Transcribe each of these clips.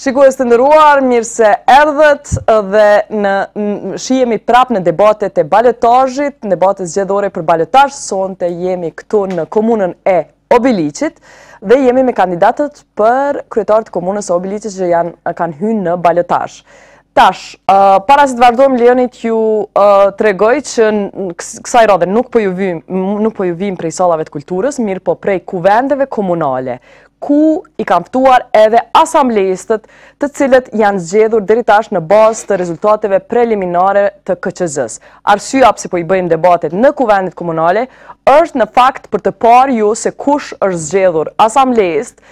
Shikues të nderuar, mirë se erdhët dhe ne shihemi prap në debatet e balotazhit, në debatet zgjedhore për balotazh, sonte jemi këtu në komunën e Obiliqit dhe jemi me kandidatët për kryetar të komunës së Obiliqit që janë kanë hy në balotazh. Tash, para se të vazhdojmë, lejoni t'ju tregoj që kësaj radhe nuk po ju vijmë prej sallave të kulturës, mirëpo prej kuvendeve komunale. ku i kemi ftuar edhe asambleistët të cilët janë zgjedhur deri tash në bazë të rezultateve preliminare të KQZ-së. Arsyeja pse po i bëjmë debatet në kuvendet komunale është në fakt për të parë ju se kush është zgjedhur asambleist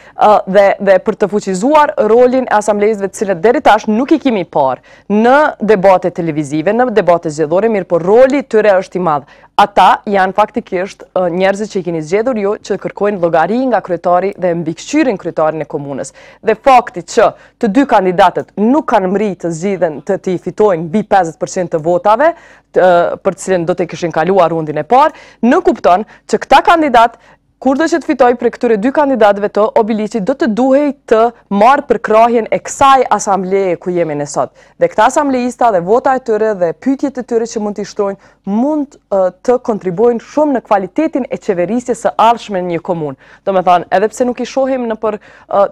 dhe për të fuqizuar rolin e asambleistëve të cilët deri tash nuk i kimi parë në debate televizive, në debate zgjedhore, mirëpo roli tyre është i madh. Ata janë faktikisht njerëzit që i kini zgjedhur ju që kërkojnë llogari nga kryetari dhe mbikëqyrin kryetarin e komunës. Dhe fakti që të dy kandidatët nuk kanë mrri të zgjidhen të t'i fitojnë mbi 50% të votave për cilin do të kishin kaluar rundin e parë, nënkupton që këta kandidatë Kushdo që të fitojë prej këtyre dy kandidatëve të Obiliqit do të duhej të marrë përkrahjen e kësaj asambleje ku jemi ne sot. Dhe këta asambleista dhe vota e tyre dhe pyetjet e tyre që mund t'i shtrojnë mund të kontribuojnë shumë në kvalitetin e qeverisjes së ardhshme në një komunë. Domethënë, edhe pse nuk i shohim nëpër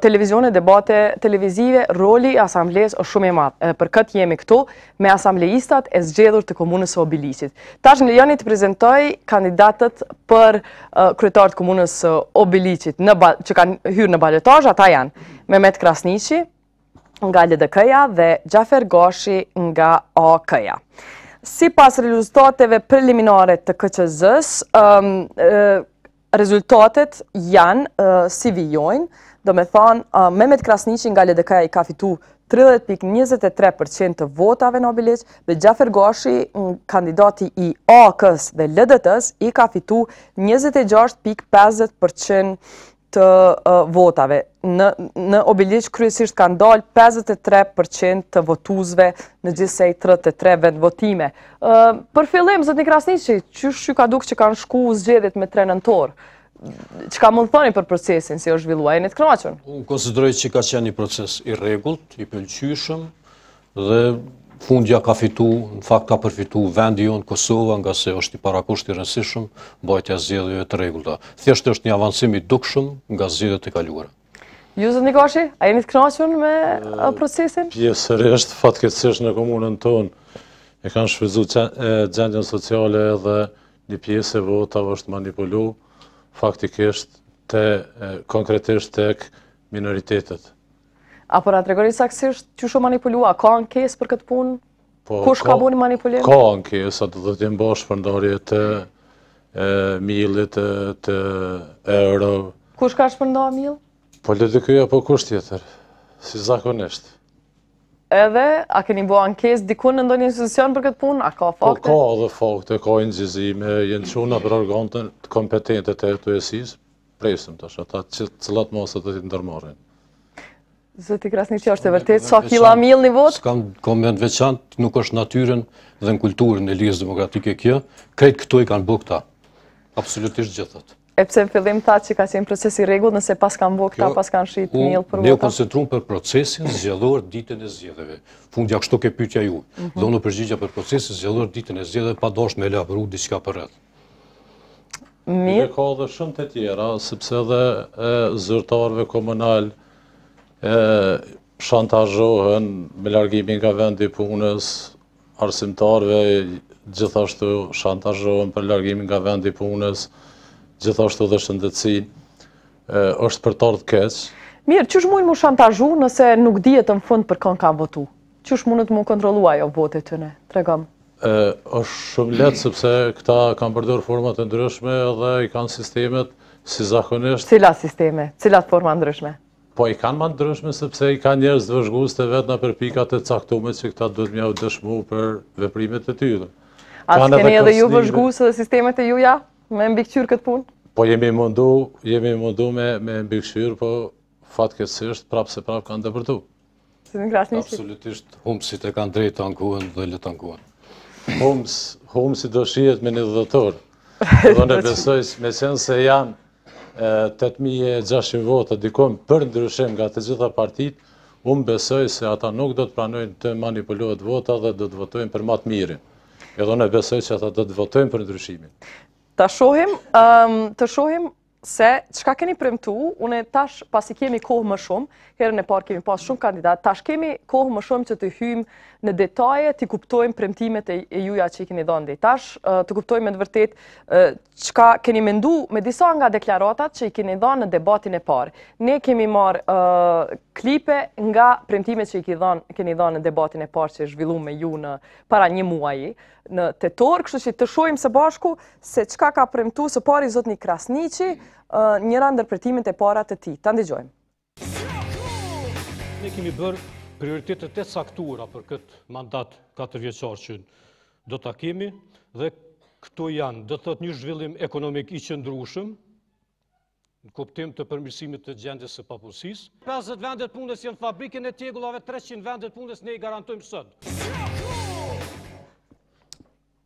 televizione debate televizive, roli i asamblesë është shumë i madh. Edhe për këtë jemi këtu. me asambleistat e zgjedhur të komunës së Obiliqit. Tash më lejoni të prezentoj kandidatët për kryetar të komunës së Obiliqit që kanë hyrë në balotazh, ata janë Mehmet Krasniqi nga LDK-ja dhe Xhafer Gashi nga AAK-ja. Sipas rezultateve preliminare të KQZ-së, Rezultatet janë si vijojnë, domethonë, Mehmet Krasniqi nga LDK-ja i ka fitu 30.23% të votave në Obiliq dhe Xhafer Gashi, kandidati i AAK-së dhe LDD-së, i ka fitu 26.50% të votave. Në Obiliq kryesisht kanë dalë 53% të votuesve në gjithsej 33 vendvotime. Për fillim, zotni Krasniqi, qysh ju ka duk që kanë shku zgjedhjet me tre nëntor? Çka mund të thoni për procesin, si është zhvillu, a jeni të knaqun? Unë konsideroj që ka qenë një proces i rregullt, i pëlqyshëm, dhe fundja ka fitu, në fakt ka përfitu vendi jonë Kosova, ngase është ni parakusht i rëndsishëm, mbajtja e zgjedhjeve të rregullta. Thjesht është një avancim i dukshëm nga zgjedhjet e kaluara. Ju zoti Nikoshi, a jeni të knaqun me procesin? Pjesërisht, fatkeqësisht në komunën tonë, e kanë shfrytzu gjendjen sociale edhe një pjesë e votave është manipulu, faktikisht, te konkretisht tek minoritetet. A po na tregoni saksisht, qysh u manipulu, a ka ankesë për këtë punë? Po, Kush ka bo ni manipulim? Ka ankesa edhe t'jenë bo shpërndarje të millit, të eurove. Kush ka shpërnda mill? Po LDK-ja, po kush tjetër, si zakonisht. Edhe, a keni bo ankesë dikun në ndonjë institucion për këtë punë? A ka po, fakte? Po ka edhe fakte, ka incizime, janë çu nëpër organet kompetente të hetuesisë, presim të shohim se cilat masa do të ndërmarrin. Zoti Krasniqi, është e vërtetë, sa kila mill një votë? S'kam koment veçantë, nuk është n'natyrën dhe në kulturën e Lidhjes demokratike kjo, krejt këto i kanë bo kta, absolutisht gjithat. E pse në fillim tha që ka qenë procesi n'rregull, nëse paskan bo kta, paskan shit mill për vota? Ne u koncentrum për procesin zgjedhor ditën e zgjedhjeve. Fundja, kështu ke pytja ju. Mhm. Dhe unë u përgjigja për procesin zgjedhor ditën e zgjedhjeve, pa dasht me elaboru diqka përreth. Mirë. Dhe ka dhe shumë të tjera, sepse dhe zyrtarve komunal shantazhohen me largimin nga vendi punës, arsimtarve gjithashtu shantazhohen për largimin nga vendi punës, gjithashtu dhe n'shëndetësi, është për t'ardhë keq. Mirë, qysh mujnë m'u shantazhu nëse nuk dihet në fund për kan ka votu? Qysh mundet m'u kontrollu ajo votë e tyne? Tregom. Është shumë lehtë, sepse këta kanë përdorë format e ndryshme dhe i kanë sistemet si zakonisht... Cila sisteme? Cilat forma t'ndryshme? Po i kanë ma ndryshme, sepse i kanë njerëzit, vëzhgusit e vet nëpër pikat e caktume që këta duhet me jau dëshmu për veprimet e tyre. A i keni edhe ju vëzhgus dhe sistemet e juja me mbikëqyrë këtë punë? Po jemi mundu, jemi mundu me mbikëqyrë, po Fatkeqësisht, prapë se prapë kanë depërtu. Se në klasë njësit. Absolutisht, humbësit e kanë t'drejtë të ankohen dhe le të ankohen. Humbës, humbësi do shihet me një dhjetor. Dhe unë besoj, meqenëse janë 8.600 vota dikun për ndryshim nga të gjitha partitë, unë besoj se ata nuk do të pranojnë të manipulohet vota dhe do të votojnë për ma të mirin. Edhe unë besoj që ata do të votojnë për ndryshimin. Ta shohim, të shohim se çka keni premtu, unë tash pasi kemi kohë më shumë, herën e parë kemi pas shumë kandidat, tash kemi kohë më shumë që të hyjmë në detaje, t'i kuptojmë premtimet e, e juja që i keni dhënë deri tash, të kuptojmë me të vërtetë çka keni mendu me disa nga deklaratat që i keni dhënë në debatin e parë. Ne kemi marrë uh, klipe nga premtimet që i keni dhënë, keni dhënë në debatin e parë që e zhvilluam me ju në para një muaji. në tetor, kështu që të shohim së bashku se çka ka premtu së pari zotni Krasniqi, njëra ndër premtimet e para të tij. Ta ndëgjojmë. Ne kemi bërë prioritetet e caktuara për këtë mandat katërvjeçar që do ta kemi dhe këto janë, do të thotë një zhvillim ekonomik i qëndrueshëm, në kuptim të përmirësimit të gjendjes së papunësisë. 50 vende të punës janë në fabrikën e tjegullave, 300 vende të punës ne i garantojmë sot.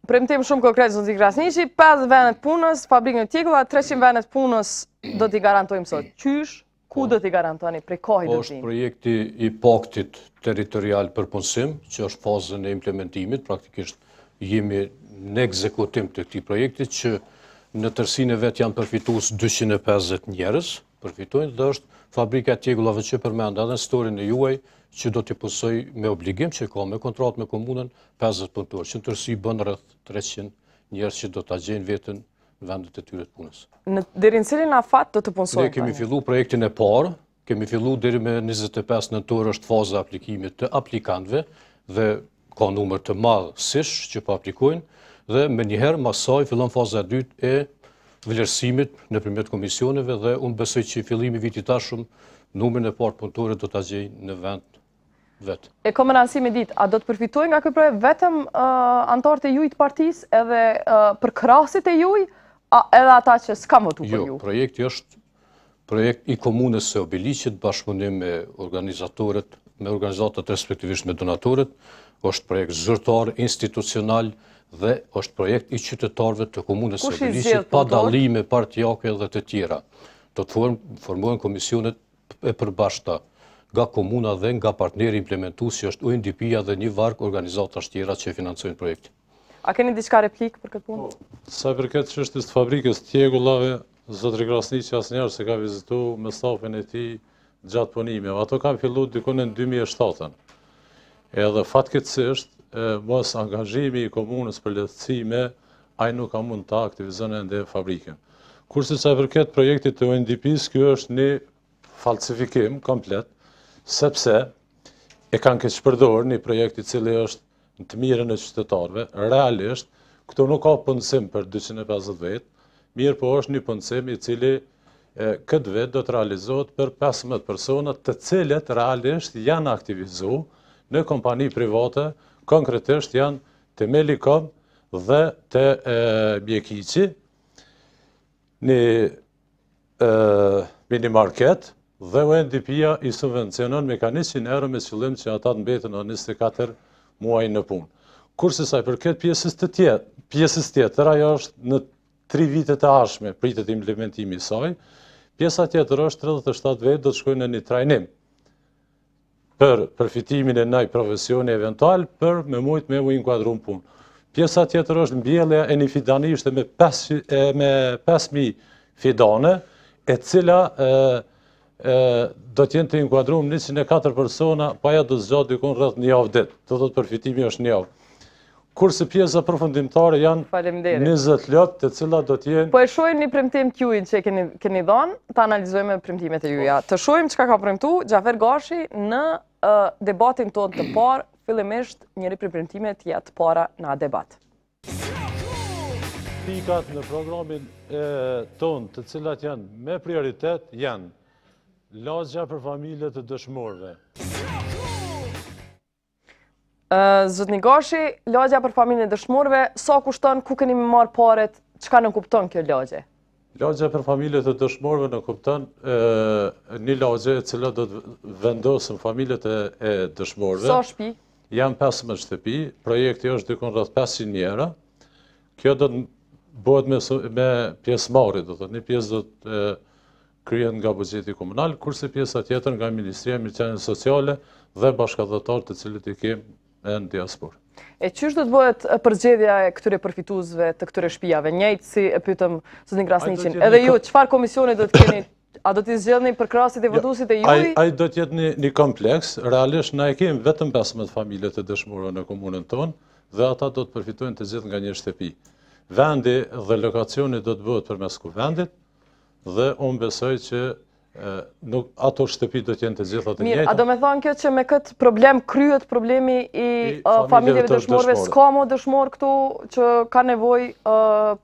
Premtim shumë konkret, zotni Krasniqi, 50 vende të punës, në fabrikën e tjegullave, 300 vende të punës do t'i garantojmë sot. Qysh, ku do t'i garantoni, prej ku do t'i? është projekti i paktit territorial për punësim, që është në fazën e implementimit, praktikisht Jemi në ekzekutim të këtij projekti që në tërësinë e vet janë përfitues 250 njerëz, përfitojnë dhe është fabrika e tjegullave që përmenda dhe në storien e juaj që do t'i punësojë me obligim që ka me kontratë me komunën 50 punëtorë, që në tërësi bën rreth 300 njerëz që do ta gjejnë veten në vendet e tyre të punës. Në deri në cilin afat do t'i punësojë? Ne kemi fillu projektin e parë, Kemi fillu deri më 25 nëntor është faza e aplikimit të aplikantëve dhe ka numër të madh sish që po aplikojnë dhe menjëherë mas saj fillon faza e dytë e vlerësimit nëpërmjet komisioneve dhe unë besoj që fillimi i vitit të ardhshëm numri i parë i punëtorëve do ta gjejë në vend veten. E kom me rëndësi me ditë, a do të përfitojnë nga ky projekt vetëm uh, anëtarët e juj të partisë edhe uh, përkrahësit e juj, a, edhe ata që s'kanë votu për ju? Jo, projekti është projekt i komunës së Obiliqit në bashkëpunim me organizatorët, me organizatat respektivisht me donatorët, është projekt zyrtar institucional dhe është projekt i qytetarëve të komunës së Obiliqit pa dallime partiake dhe të tjera. Do të formohen komisionet e përbashkëta nga komuna dhe nga partneri implementues që është UNDP-ja dhe një varg organizatash tjera që financojnë projektin. A keni diçka replikë për këtë punë? Po, sa i përket çështjes së fabrikës së tjegullave, Zotri Krasniqi asnjëherë s'e ka vizitu me stafin e tij gjatë punimeve. Ato kanë fillu diku në 2007-ën. Edhe fatkeqësisht, mosangazhimi i komunës për lehtësime, ai nuk ka mund ta aktivizon ende fabrikën. Kurse çka i përket projektit të UNDP-së, kjo është një falsifikim komplet, sepse e kanë keqëpërdor një projekt i cili është në të mirën e qytetarëve, realisht, këtu nuk ka punësim për 250 vetë, mirëpo është një punësim i cili këtë vit do të realizohet për 15 persona të cilët realisht janë aktivizu në kompani private, konkretisht janë të Melikom dhe të Bjekici, në minimarket dhe UNDP-a i subvencionon me ka njëqind euro me qëllim që ata të mbeten 24 muaj në punë. Kurse sa i përket pjesës të tjet, pjesës tjetër, ajo është në 3 vitet e ardhshme, pritet implementimi i saj, pjesa tjetër është 37 vetë do të shkojnë në një trajnim. për përfitimin e naj profesioni eventual, për me mujtë me u inkuadrum në punë. Pjesa tjetër është mbjellja e një fidanishte me 5.000 fidane, e cila do t'jenë të inkuadrum 104 persona, po ajo do zgjatë dikun rreth një javë ditë, do thotë përfitimi është një javë. Kurse pjesa përfundimtare janë 20 lot të cilat do të jenë... Po e shohim një premtim që keni dhonë, të analizojmë premtimet e juaja. Të shohim çka ka premtu Xhafer Gashi në debatin tonë të parë, fillimisht njëri prej premtimeve të tij të para n'at debat. Pikat në programin tonë të cilat janë me prioritet janë lagja për familje të dëshmorve. Zotni Gashi, lagja për familjet e dëshmorve, sa kushton, ku keni me marrë paret, çka nënkupton kjo lagje? Lagja për familje të dëshmorve nënkupton një lagje e cila do të vendosen familjet e dëshmorve. Sa shpi? Janë 15 shtëpi, projekti është dikun rreth 500 mijë euro. Kjo do të bëhet me pjesëmarrje, do të një pjesë do të kryhet nga buxheti komunal, kurse pjesa tjetër nga Ministria e Mirëqenies Sociale dhe bashkatdhetarë të cilët i kemë në diasporë. E qysh do të bëhet përzgjedhja e këtyre përfituesve të këtyre shpijave? Njëjtë si e pytëm zotni Krasniqin. Edhe ju, çfarë komisioni do të keni? A do t'i zgjidhni përkrahësit e votuesit e juj? Ai do t'jetë një kompleks. Realisht, na i kemi vetëm 15 familje të dëshmorëve në komunën tonë dhe ata do të përfitojnë të gjithë nga një shtëpi. Vendi dhe lokacioni do të bëhet përmes kuvendit, dhe unë besoj që nuk ato shtëpi do të jenë të gjitha të njëjta. Mirë, a domethonë kjo që me këtë problem kryhet problemi i familjeve dëshmorve, s'ka mo dëshmor këtu që ka nevojë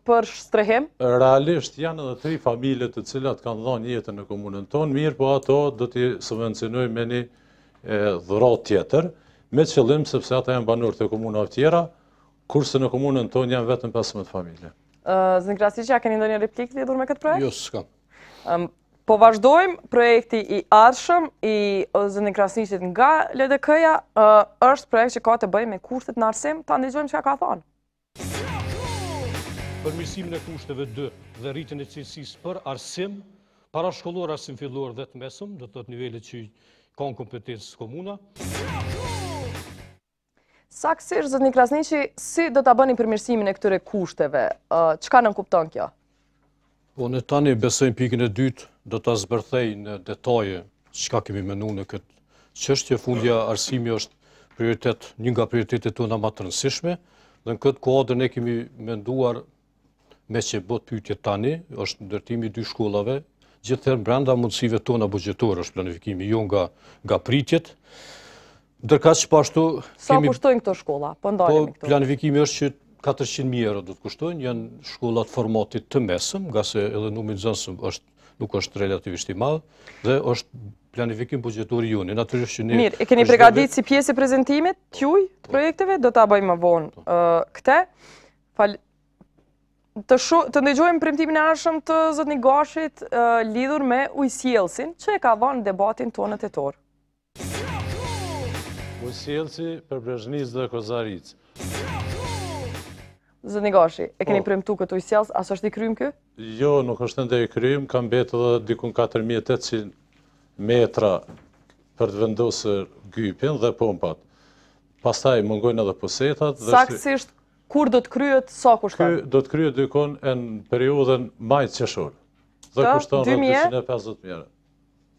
për strehim? Realisht janë edhe tri familje të cilat kanë dhonë jetën në komunën tonë, mirëpo ato do t'i subvencionoj me një dhuratë tjetër, me qëllim sepse ata janë banorë të komunave tjera, Kurse në komunën tonë janë vetëm 15 familje. Zotni Krasniqi, a keni ndonjë një replikë lidhur me këtë projekt? Jo, s'kam. Po vazhdojmë, projekti i ardhshëm i zotni Krasniqit nga LDK-ja është projekt që ka të bëjë me kushtet në arsim, ta ndëgjojmë çka ka thonë. Përmirësimin e kushteve 2 dhe rritjen e cilësisë për arsim parashkollor, arsim fillor dhe të mesëm, do të thotë nivelet që ka në kompetencë komuna. Saktësisht, zotni Krasniqi, si do ta bëni përmirësimin e këtyre kushteve? Çka nënkupton kjo? Po ne tani besoj në pikën e dytë do ta zbërthej në detaje çka kemi menu në këtë çështje. Fundja arsimi është prioritet, një nga prioritetet tona ma të rëndësishme dhe në këtë kuadër ne kemi menduar meqë botë pytje tani, është ndërtimi i dy shkollave, gjithherë brenda mundësive tona buxhetore është planifikimi, jo nga, nga pritjet, Dërka që pashtu... Po sa kushtojnë këto shkolla? Po ndalemi te këto. Po planifikimi është që 400.000 euro do të kushtojnë, janë shkolla të formatit të mesëm, ngase edhe numri i nxënësve është, nuk është relativisht i madh, dhe është planifikim buxhetor i joni. Natyrisht që ne... Mirë, e keni përgatitë si pjesë e prezentimit tuj të, po, projekteve, do ta bajmë më vonë, po, këtë. Fal... Të, shu, të ndëgjojmë premtimin e ardhshëm të zotni Gashit uh, lidhur me ujësjellsin, që e ka dhanë në debatin tonë në tetor. Ujësjellsi për Breznicë dhe Kozaricë. Zotni Gashi, e keni, po, premtu këtë ujësjellës, a s'është i krymë ky? Jo, nuk është ende i krymë, ka mbetë edhe dikun 4800 metra për të vendosur gypin dhe pompat. Pastaj mungojnë edhe pusetat. Saktësisht Kur do të kryhet, sa kushton? Ky do të kryhet dikun në periudhën maj-qershor. Dhe kushton rreth 250 mijë euro.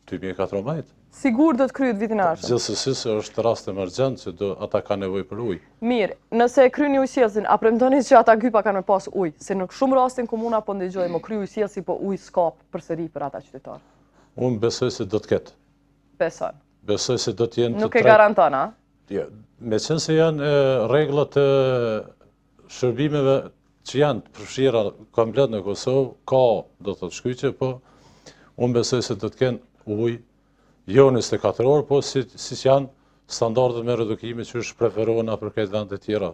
2014, maj. Sigurt do të kryhet vitin e ardhshëm? Gjithsesi se është rast emergjent që ata kanë nevojë për ujë. Mirë, nëse e kryni ujësjellësin, a premtoni që ata gypa kanë me pas ujë? Se në shumë raste në komuna po ndëgjojmë u kry ujësjellësi po ujë s'ka përsëri për ata qytetarë. Unë besoj se do të ketë. Besoj. Besoj se do të jenë të trajtuar. Nuk e garantoni? Jo. Meqenëse janë rregullat e shërbimeve që janë të përfshira komplet në Kosovë, ka, do të thotë shkyçje, po, unë besoj se do të kenë ujë, jo 24 orë, po, siç janë standardet me reduktime që është preferohen nëpër krejt vendet tjera.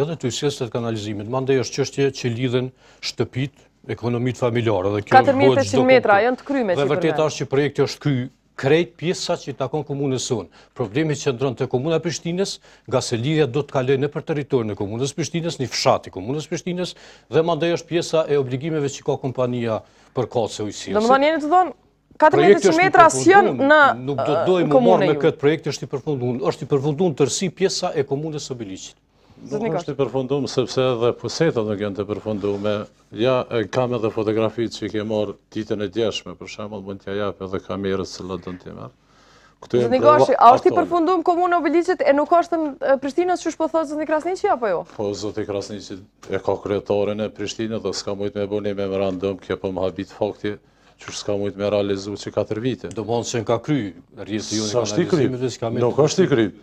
Edhe te ujësjellsit, kanalizimet, mandej është çështje që lidhen shtëpitë, ekonomitë familjare. 4.500 metra, janë të kryme që përmend. Dhe e vërteta është që projekti është kry krejt pjesa që i takon komunës sonë. Problemi qëndron te komuna e Prishtinës, ngase lidhja do të kalojë nëpër territorin e komunës së Prishtinës, një fshati të komunës së Prishtinës, dhe mandej është pjesa e obligimeve që ka kompania përkatëse e ujësjellësit. Domethënë, deni të thoni, 4.000 metra s'janë në komunë. Nuk do të dojmë me u marrë me këtë projekt, është i përfundun. është i përfundun në tërsi pjesa e komunës së Obiliqit. Nuk është i përfundun, sepse edhe pusetat nuk janë të përfundume. Ja, kam edhe fotografitë që i kemi marrë ditën e djeshme, për shembull, mund t'ia jap edhe kamerës që lëtë dënë t'i marrë. Zotni Gashi, a është i përfundum në komunë të Obiliqit e nuk është në të Prishtinës qysh po thotë zotni Krasniqi, apo jo? Po, zotni Krasniqi e ka kryetarin e Prishtinës dhe s'ka mujtë me bo një memorandum, kjo po më habit fakti, Qysh s'ka mujtë me realizu që 4 vite. Domethënë që ka kry rrjetin e kanalizimit dhe s'ka me... Nuk është i kryt.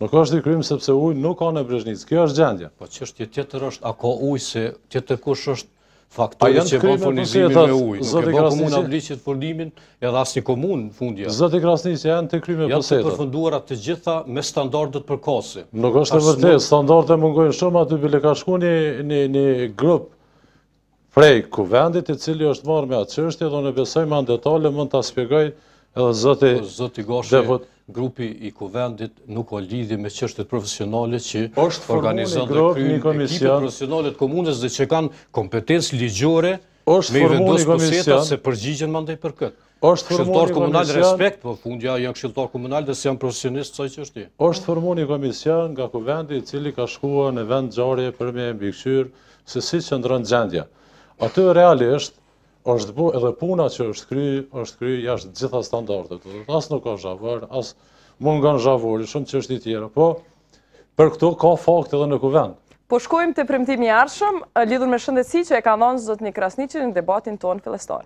Nuk është i krymë sepse ujë nuk ka në Breznicë. Kjo është gjendja. Po çështje tjetër është, a ka ujë se tjetër kush është faktori që bën furnizimin me ujë. Nuk e bën komuna e Obiliqit furnizimin edhe asnjë komunë në fundja. Zoti Krasniqi, janë të kryme pusetat. Janë të përfunduara të gjitha me standardet përkatëse. Nuk është e vërtetë, standardet mungojnë shumë aty bile ka shku një grup prej Kuvendit i cili është marrë me atë çështje dhe unë besoj më në detale mund ta shpjegoj edhe zoti po, zoti Gashi grupi i kuvendit nuk ka lidhje me çështjet profesionale që i organizojnë dhe kryejnë ekipet profesionale të komunës dhe që kanë kompetencë ligjore me i vendos pusetat se përgjigjen mandej për këtë. Këshilltar komunal respekt, po fundja s'janë këshilltar komunal dhe s'janë profesionist të asaj çështje. Është formu një komision nga kuvendi i cili ka shkuar në vendngjarje për me mbikëqyr se si qëndron gjendja. Aty realisht është bo edhe puna që është kry, është kry jashtë gjitha standardeve. Aty nuk ka zhavër, aty mungon zhavori, shumë çështje tjera. Po, për këto ka fakte edhe në kuvend. Po shkojmë te premtimi i ardhshëm, lidhur me shëndetësi që e ka dhonë zotni Krasniqi në debatin tonë fillestar.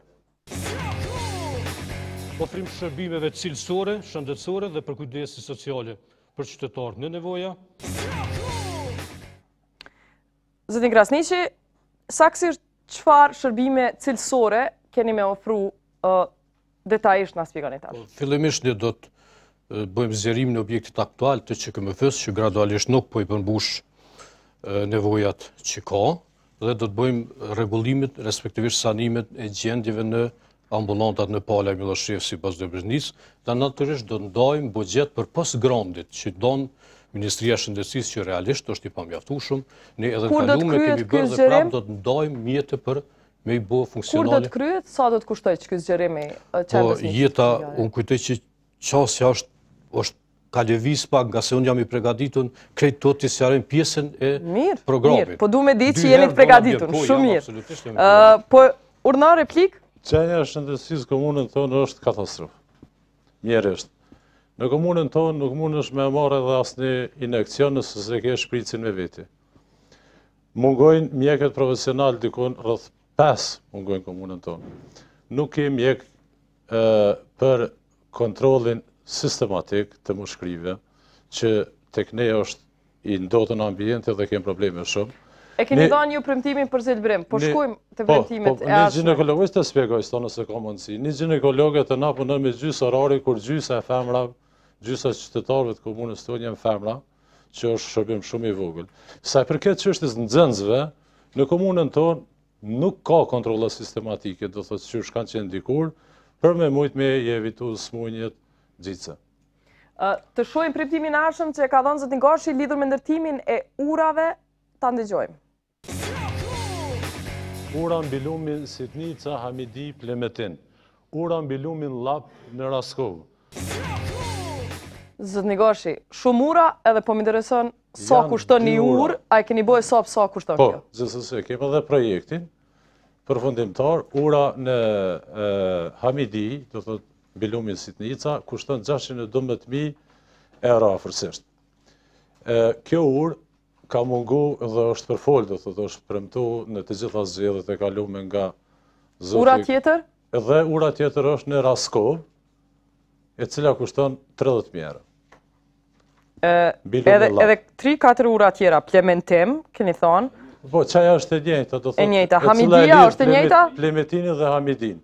Ofrimi i shërbimeve cilësore, shëndetësore dhe përkujdesjes sociale për qytetarët në nevojë. Zotni Krasniqi, saktësisht çfarë shërbime cilësore keni me ofru detajisht na shpjegoni tash? Po, fillimisht ne do të bëjmë zgjerimin e objektit aktual të QKMF-së që gradualisht nuk po i përmbush nevojat që ka, dhe do të bëjmë rregullimet, respektivisht sanimet e gjendjeve në ambulantat në Palaj, Milloshevë, Siboc dhe Breznicë, dhe natyrisht do të ndajmë buxhet përpos grantit që ndan Ministria e Shëndetësisë që realisht është i pamjaftushëm, ne edhe në të kalumen kemi bërë dhe prapë do të ndajmë mjete për me i bo funksionale. Kur do të kryhet, sa do të kushtojë ky zgjerim? Po, Jeta, unë kujtoj që qasja është ka lëviz pak ngase unë jam i pregaditun, krejt këto t'i sqaroj në pjesën e programit. Mirë, po du me ditë që jeni të pregaditun, po, shumë mirë. Po, urdhëro replikë? Gjendja e shëndetësisë në komunën tonë është katastrofë. Mjerisht. Në komunën tonë nuk mundesh me marrë edhe asnjë injeksion nëse s'e ke shpricin me veti. Mungojnë mjekët profesionalë dikun rreth 5 mungojnë në komunën tonë. Nuk ke mjek për kontrollin sistematik të mushkërive, që tek ne është i ndotun ambienti dhe kemi probleme shumë. E keni dhanë premtimin për zgjerim, po shkojmë te po, premtimet po, e ashtu. Një gjinekologë, veç ta shpjegoj, nëse ka mundësi, një gjinekologë te ne punon me gjysë orari, kur gjysa femra, gjysa e qytetarëve të komunës tonë janë femra, që është shërbim shumë i vogël. Sa i përket çështjes së nxënësve, në komunën tonë, nuk ka kontrolla sistematike, do thotë qysh kanë qenë dikur, për me mujtë me i evitu smundjet ngjitëse. Të shohim premtimin e ardhshëm që ka dhënë zotni Gashi lidur me ndërtimin e urave, ta ndëgjojmë. Ura mbi lumin Sitnica Hamidi Plemetin. Ura mbi lumin Llap në Raskovë. Zotni Gashi, shumë ura edhe po më intereson sa kushton një urë, a e keni bo hesap sa kushton po, kjo? Po, gjithsesi, kemë edhe projektin përfundimtar, ura në Hamidi, do thotë mbi lumin Sitnica, kushton 612.000 euro afërsisht. Kjo urë Ka mungu dhe është përfol, do thotë, është premtu në të gjitha zgjedhjet e kalume nga zoti. Ura tjetër? Dhe ura tjetër është në Raskovë, e cila kushton 30 mijë euro. Edhe, edhe 3-4 ura tjera, Plemetin, keni thonë. Po, qajo është e njëjta, do thotë. E njëjta, Hamidia është e njëjta? Plemetini dhe Hamidin.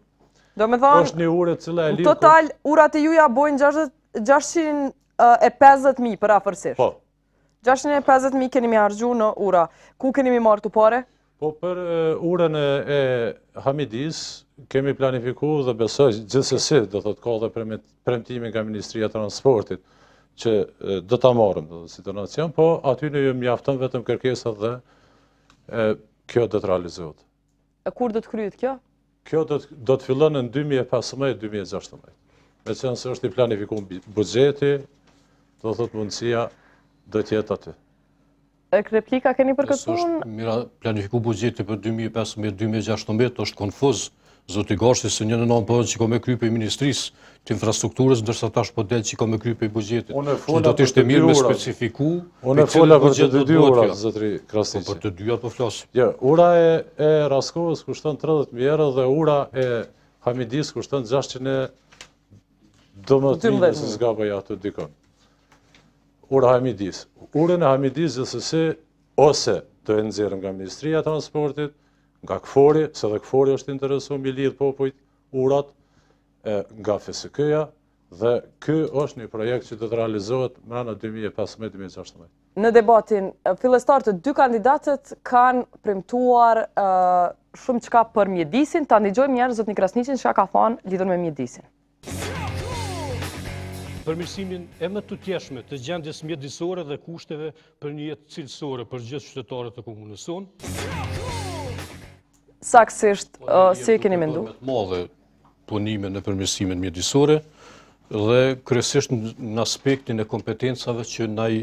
Do me thonë, është një urë e cila e lidh. Total, urat e juaja bojnë 650.000 përafërsisht. Po, 650 mijë keni me i harxhu në ura. Ku keni me i marrë këto pare? Po për urën e Hamidisë, kemi planifiku dhe besoj gjithsesi, do thotë ka dhe premtime nga Ministria e Transportit, që do ta marrim, do thotë si donacion, po atyne ju mjafton vetëm kërkesa dhe kjo do të realizohet. E kur do të kryhet kjo? Kjo do të fillon në 2015-2016. Meqenëse është i planifikuar buxheti, do thotë mundësia do të jetë aty. E replikë keni për këtë punë? Mirë, a planifiku buxheti për 2015-2016 është konfuz. Zoti Gashi, se njënën anë po thonë që ka me kry prej ministrisë, të infrastrukturës, ndërsa tash po del që ka me kry prej buxhetit. Unë fola do të ishte mirë me specifiku. Unë fola për të dy urat, zotni Krasniqi. Po për të dyja po flas. Jo, ura e Raskovës kushton 30 mijë euro dhe ura e Hamidisë kushton 600 e dymbëdhjetë mijë se zgaba ja të dikon. Ura e Hamidisë. Urën e Hamidisë gjithsesi ose do ta nxjerrim nga Ministria e Transportit, nga KFOR-i, se dhe KFOR-i është interesu, me i lidhë popujt, urat, e nga FSK-ja dhe ky është një projekt që do të realizohet mrena 2015-2016. Në debatin fillestar të dy kandidatët kanë premtuar shumëçka për mjedisin, ta ndëgjojmë njëherë zotni Krasniqin çka ka thonë lidhur me mjedisin. Përmirësimin e mëtutjeshëm të gjendjes mjedisore dhe kushteve për një jetë cilësore për gjithë qytetarët të komunës sonë. Saksisht, si e keni mendu? Po edhe, punime në përmirësimin mjedisor dhe kryesisht në aspektin e kompetencave që na i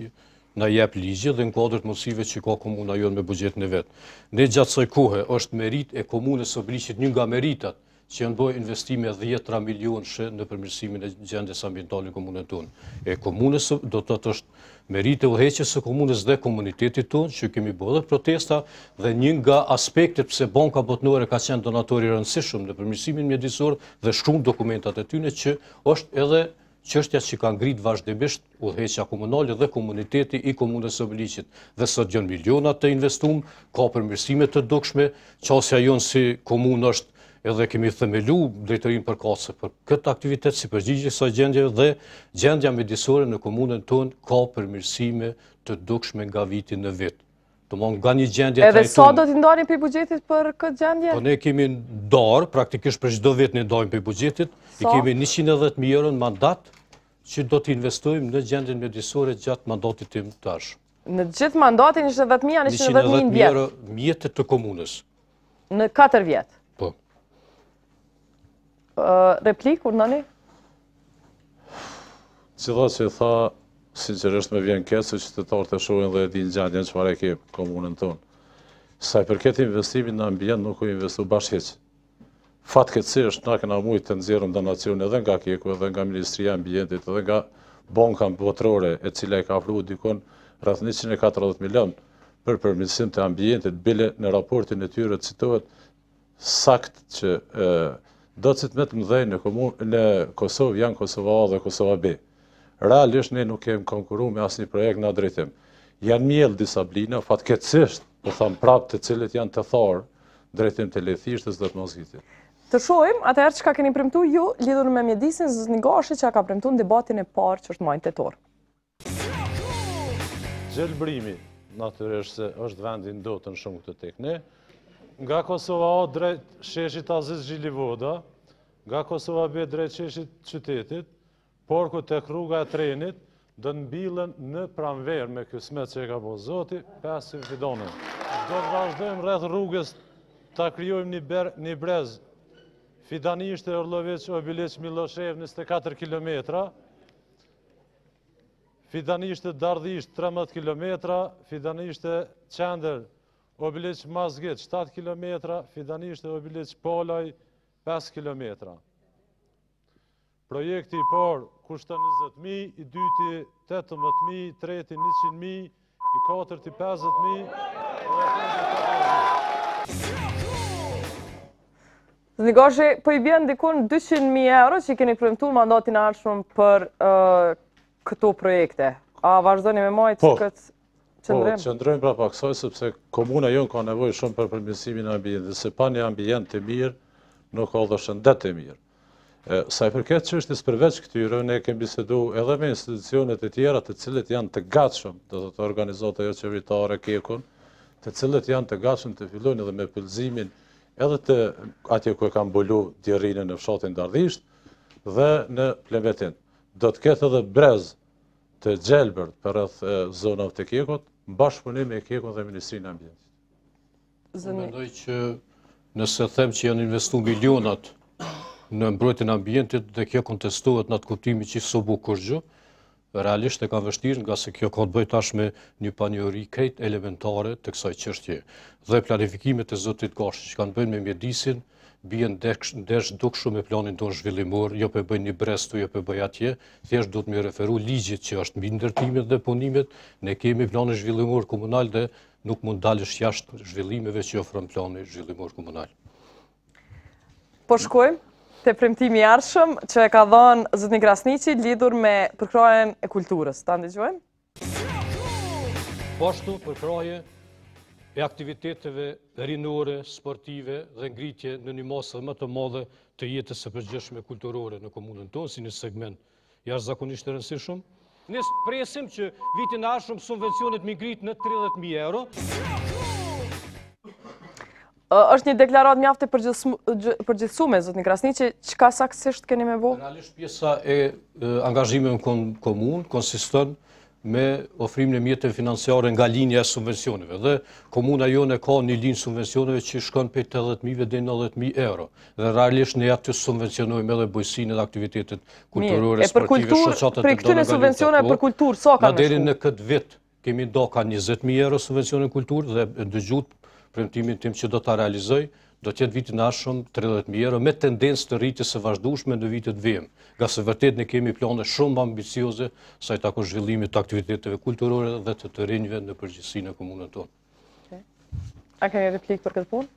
jep ligji dhe në kuadër të mundësive që ka komuna jonë me buxhetin e vet. Ne gjatë ksaj kohe është meritë e komunës së Obiliqit një nga meritat që janë bo investime dhjetëra milionëshe në përmirësimin e gjendjes ambientale në komunën tonë. E komunës do të të është Meritë e udhëheqjes së komunës dhe komunitetit tonë që kemi bërë dhe protesta dhe një nga aspektet pse Banka Botërore ka qenë donator i rëndësishëm në përmirësimin mjedisor dhe shkruan në dokumentat e tyne që është edhe çështja që ka ngrit vazhdimisht udhëheqja komunale dhe komuniteti i komunës së Obiliqit. Dhe sot janë miliona të investum, ka përmirësime të dukshme, qasja jonë si komunë është edhe kemi themelu drejtorinë përkatëse për këtë aktivitet si përgjigje ksaj gjendje dhe gjendja mjedisore në komunën tonë ka përmirësime të dukshme nga viti në vit. Domethënë nga një gjendje e rëndume. Edhe sa do t'i ndani prej buxhetit për këtë gjendje? Po ne kemi ndarë, praktikisht për çdo vit ne ndajmë prej buxhetit, i kemi 110 mijë në mandat që do t'investojmë në gjendjen mjedisore gjatë mandatit tim tash. Në gjithë mandatin 110 mijë, 110 mijë mjete? 110 mijë mjete të komunës. Në 4 vjet? Po. Replikë, urdhnoni? Xhita që tha, sinqerisht me vjen keq, se qytetarët e shohin dhe e dinë gjendjen çfarë e kemi në komunën tonë. Sa i përket investimit në ambient, nuk u investu bash hiç. Fatkeqësisht, na kena mujtë të nxjerrim donacion edhe nga KEK-u, edhe nga Ministria e Ambientit, edhe nga Banka Botërore, e cila i ka ofruar dikun rreth njëqind e katërdhjetë milionë për përmirësim të ambientit, bile në raportin e tyre citohet saktë që ndotësit më të mëdhenj në në Kosovë janë Kosova A dhe Kosova B. Realisht ne nuk kemi konkurru me asnjë projekt në atë drejtim. Janë mjell disa blina, fatkeqësisht Po thom prapë të cilët janë të tharë drejtim të Llajthishtës dhe të Mazgitit. Të shohim, atëherë çka keni premtu ju, lidhur me mjedisin zotni Gashi çka ka premtu në debatin e parë që është majtë në tetor. Gjelbërimi, natyrisht se është vendi i ndotun shumë këtu tek ne, nga Kosova A drejt sheshit Aziz Zhilivoda, nga Kosova B drejt sheshit të qytetit, Parku tek rruga e trenit do të mbillen në pranverë me kësmet që e ka bo zoti, pesëqind fidane. Do të vazhdojmë rreth rrugës ta krijojmë një ber, një brez. Fidanishte Orlloviq, Obiliq, Milloshevë, 24 kilometra. Fidanishte Dardhishtë, 13 kilometra. Fidanishte Qendër, Obiliq, Mazgit, 7 kilometra. Fidanishte Obiliq, Palaj, 5 kilometra. Projekti i parë kushton njëzet mijë, i dyti tetëmbëdhjetë mijë, i treti njëqind mijë, i katërti pesëdhjetë mijë dhe i fundit tetëdhjetë mijë. Zotni Gashi, po i bjen dikun 200 mijë euro që i keni premtu mandatin e ardhshëm për këto projekte. A vazhdoni me majtë këtë qëndrim? Po, qëndrojmë prapa ksaj, sepse komuna jonë ka nevojë shumë për përmirësimin e ambientit, dhe se pa një ambient të mirë, nuk ka dhe shëndet të mirë. Sa i përket çështjes përveç këtyre, ne kemi bisedu edhe me institucionet e tjera të cilët janë të gatshëm, do të thotë organizata joqeveritare, KEK-un, të cilët janë të gatshëm të fillojnë edhe me pyllëzimin edhe të atje ku e kam bulu djerinë në fshatin Dardhishtë dhe në Plemetin. Do të ketë edhe brez të gjelbër përreth zonave të KEK-ut, në bashkëpunim me KEK-un dhe Ministrinë e Ambientit. Unë mendoj që nëse themi që janë investu milionat në mbrojtjen e ambientit dhe kjo kontestohet në atë kuptim që s'u bo kurrgjë, realisht e kam vështirë ngase kjo ka të bëjë tash me një panjohuri krejt elementare të kësaj çështje. Dhe planifikimet e zotit Gashi që kanë të bëjnë me mjedisin, bien ndesh dukshëm me planin tonë zhvillimor, jo po e bëjmë një brez këtu, jo po e bëjmë atje, thjesht duhet me iu referu ligjit që është mbi ndërtimet dhe punimet, ne kemi planin zhvillimor komunal dhe nështë, nuk mund të dalësh jashtë zhvillimeve që ofron plani zhvillimor komunal. Po shkojmë te premtimi i ardhshëm që e ka dhonë zotni Krasniqi lidhur me përkrahjen e kulturës. Ta ndëgjojmë? Po ashtu përkrahje e aktiviteteve rinore, sportive dhe ngritje në një masë më të madhe të jetës së përgjithshme kulturore në komunën tonë si një segment jashtëzakonisht i rëndësishëm. Ne synojmë presim që vitin e ardhshëm subvencionet me i ngrit në 30000 euro. Është një deklaratë mjaft e përgjithsume, zotni Krasniqi, çka saktësisht keni me bo? Realisht pjesa e angazhimeve në komunë konsiston me ofrimin e mjeteve financiare nga linja e subvencioneve. Dhe komuna jonë e ka një linjë subvencioneve që shkon prej 80.000 deri 90.000 euro. Dhe realisht ne aty subvencionojmë edhe bujqësinë edhe aktivitetet kulturore, sportive, shoqatët e dala nga lufta po. Ne deri në këtë vit kemi nda diku 20.000 euro subvencione në kulturë dhe dëgjuat premtimin tim që do ta realizoj, do të jetë vitin ardhshëm 30 mijë euro me tendencë të rritjes së vazhdueshme në vitet në vijim. Ngase vërtet ne kemi plane shumë ambicioze sa i takon zhvillimit të aktiviteteve kulturore dhe të të rinjve në përgjithësi në komunën tonë. A keni replikë për këtë punë?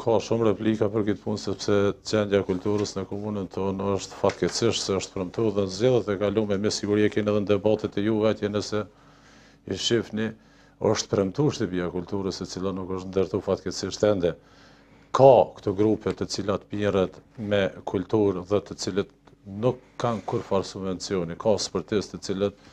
Ka shumë replika për këtë punë, sepse gjendja e kulturës në komunën tonë është fatkeqësisht se është premtu dhe në zgjedhjet e kalume, me siguri e keni dhe në debatet e juaja, atje nëse i shifni, Është premtu shtëpia e kulturës e cila nuk është ndërtu fatkeqësisht ende. Ka këto grupe të cilat mirren me kulturë dhe të cilët nuk kanë kurfar subvencioni, ka sportistë të cilët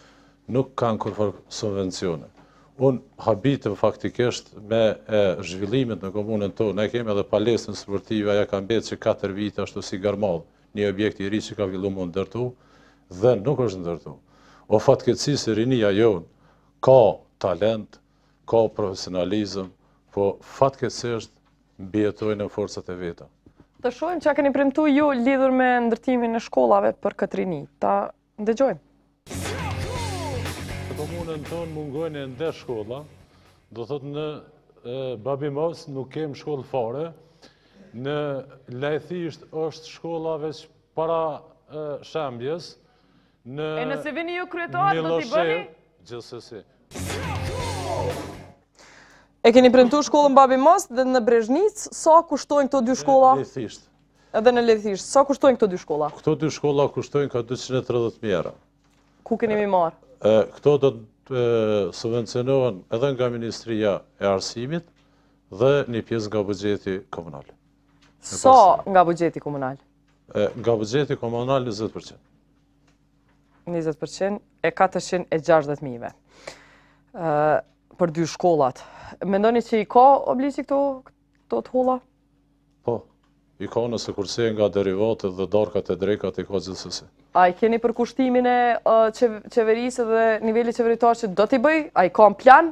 nuk kanë kurfar subvencioni. Unë habitem faktikisht me e, zhvillimet në komunën tonë, ne kemi edhe palestrën sportive, aja ka mbetë që 4 vite ashtu si gërmadhë, një objekt i ri që ka fillu me u ndërtu, dhe nuk është ndërtu. O fatkeqësi se rinia jonë, Ka talent, ka profesionalizëm, po fatkeqësisht mbijetojnë në forcat e veta. Të shohim çka keni premtu ju lidhur me ndërtimin e shkollave për këtë rini. Ta ndëgjojmë. Në komunën tonë mungojnë ende shkolla, do thotë në Babimost nuk kemë shkollë fare, në Lajthisht është shkolla veç para shembjes, Në Miloshe... E nëse vini ju kryetar, do t'i bëni? Gjithsesi. E keni premtu shkollën n'Babimost dhe në Breznicë, sa kushtojnë këto dy shkolla? Në Lajthisht. Edhe në Lajthisht, sa kushtojnë këto dy shkolla? Këto dy shkolla kushtojnë ka 230 mijë euro. Ku keni me i marrë? Këto do të subvencionohen edhe nga Ministria e Arsimit dhe një pjesë nga buxheti komunal. Sa nga buxheti komunal? Nga buxheti komunal 20%. 20% e 460 mijëve për dy shkollat. Mendoni që i ka Obiliqi këto këto të holla? Po. I ka nëse kursen nga derivatet dhe darkat e drekat i ka gjithsesi. A i keni përkushtimin e qeverisë dhe nivelit qeveritar që do t'i bëjë? A i ka në plan?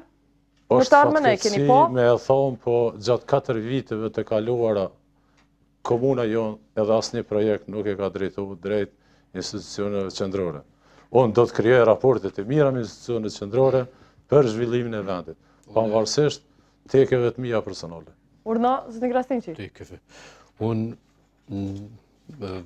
Është fatkeqësi me e thënë, po gjatë 4 viteve të kaluara Komuna jonë edhe asnjë projekt nuk e ka drejtu drejt institucioneve qendrore. Unë do të krijoj raportet e mira me institucionet qendrore për zhvillimin e vendit, pavarësisht tekeve të mia personale. Urdhëro, zoti Krasniqi. Tekeve. Unë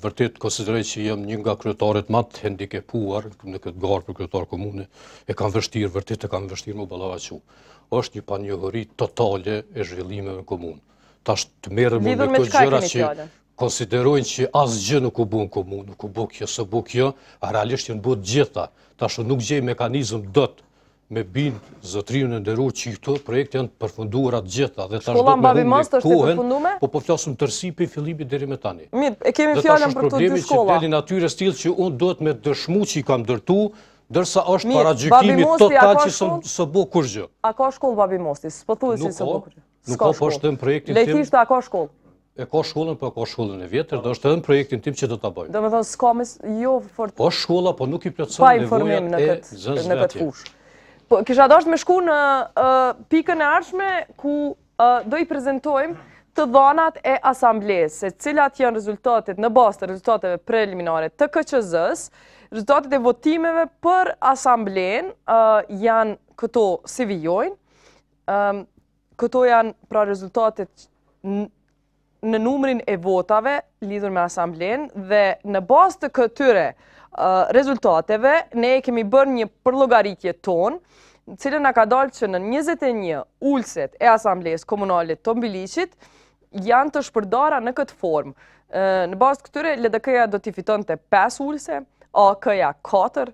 vërtet konsideroj që jam një nga kryetarët ma të hendikepuar në këtë garë për kryetar komune, e kam vështirë, vërtet e kam vështirë më balava që. është një panjohuri totale e zhvillimeve në komunë. Tash të merrem me këto gjëra që konsiderojnë që asgjë nuk u bo n'komunë, nuk u bo kjo, s'u bo kjo, a realisht janë bo të gjitha. Tash nuk gjej mekanizm dot me bind zotni e nderuar që këto projekte janë përfunduar të gjitha. Dhe tash duhet me humb kohën, po po flasëm tërësi prej fillimit deri më tani. Mirë, e kemi fjalën për të dy shkolla. Dhe tash është problemi që shtyn që unë duhet me dëshmu që i kam ndërtu, ndërsa është paragjykimi total që s'ke bo kurgjë. A ka shkollë Babimosti? S'po thuhet se s'ke bo kurgjë? Nuk ka po është në projektin tim. Lajthishta ka shkollë. E ka shkollën, po ka shkollën e vjetër, dhe është edhe në projektin tim që do të bëjmë. Do me thonë, s'ka mes, jo fort... Po shkolla, po nuk i plotëson nevojat e nxënësve në këtë fushë. Po, kisha dashtë me shku në pikën e ardhshme, ku do i prezentojmë të dhanat e asamblesë, se cilat janë rezultatet në bazë të rezultateve preliminare të KQZ-së, rezultatet e votimeve për asamblenë janë këto si vijojnë, Këto janë pra rezultatet në numrin e votave lidhur me asamblenë dhe në bazë të këtyre rezultateve ne kemi bërë një përlogaritje tonë cila na ka dalë që në 21 ulset e asamblesë komunale të Obiliqit janë të shpërndara në këtë formë. Në bazë të këtyre LDK-ja do t'i fitonte 5 ulse, AAK-ja 4,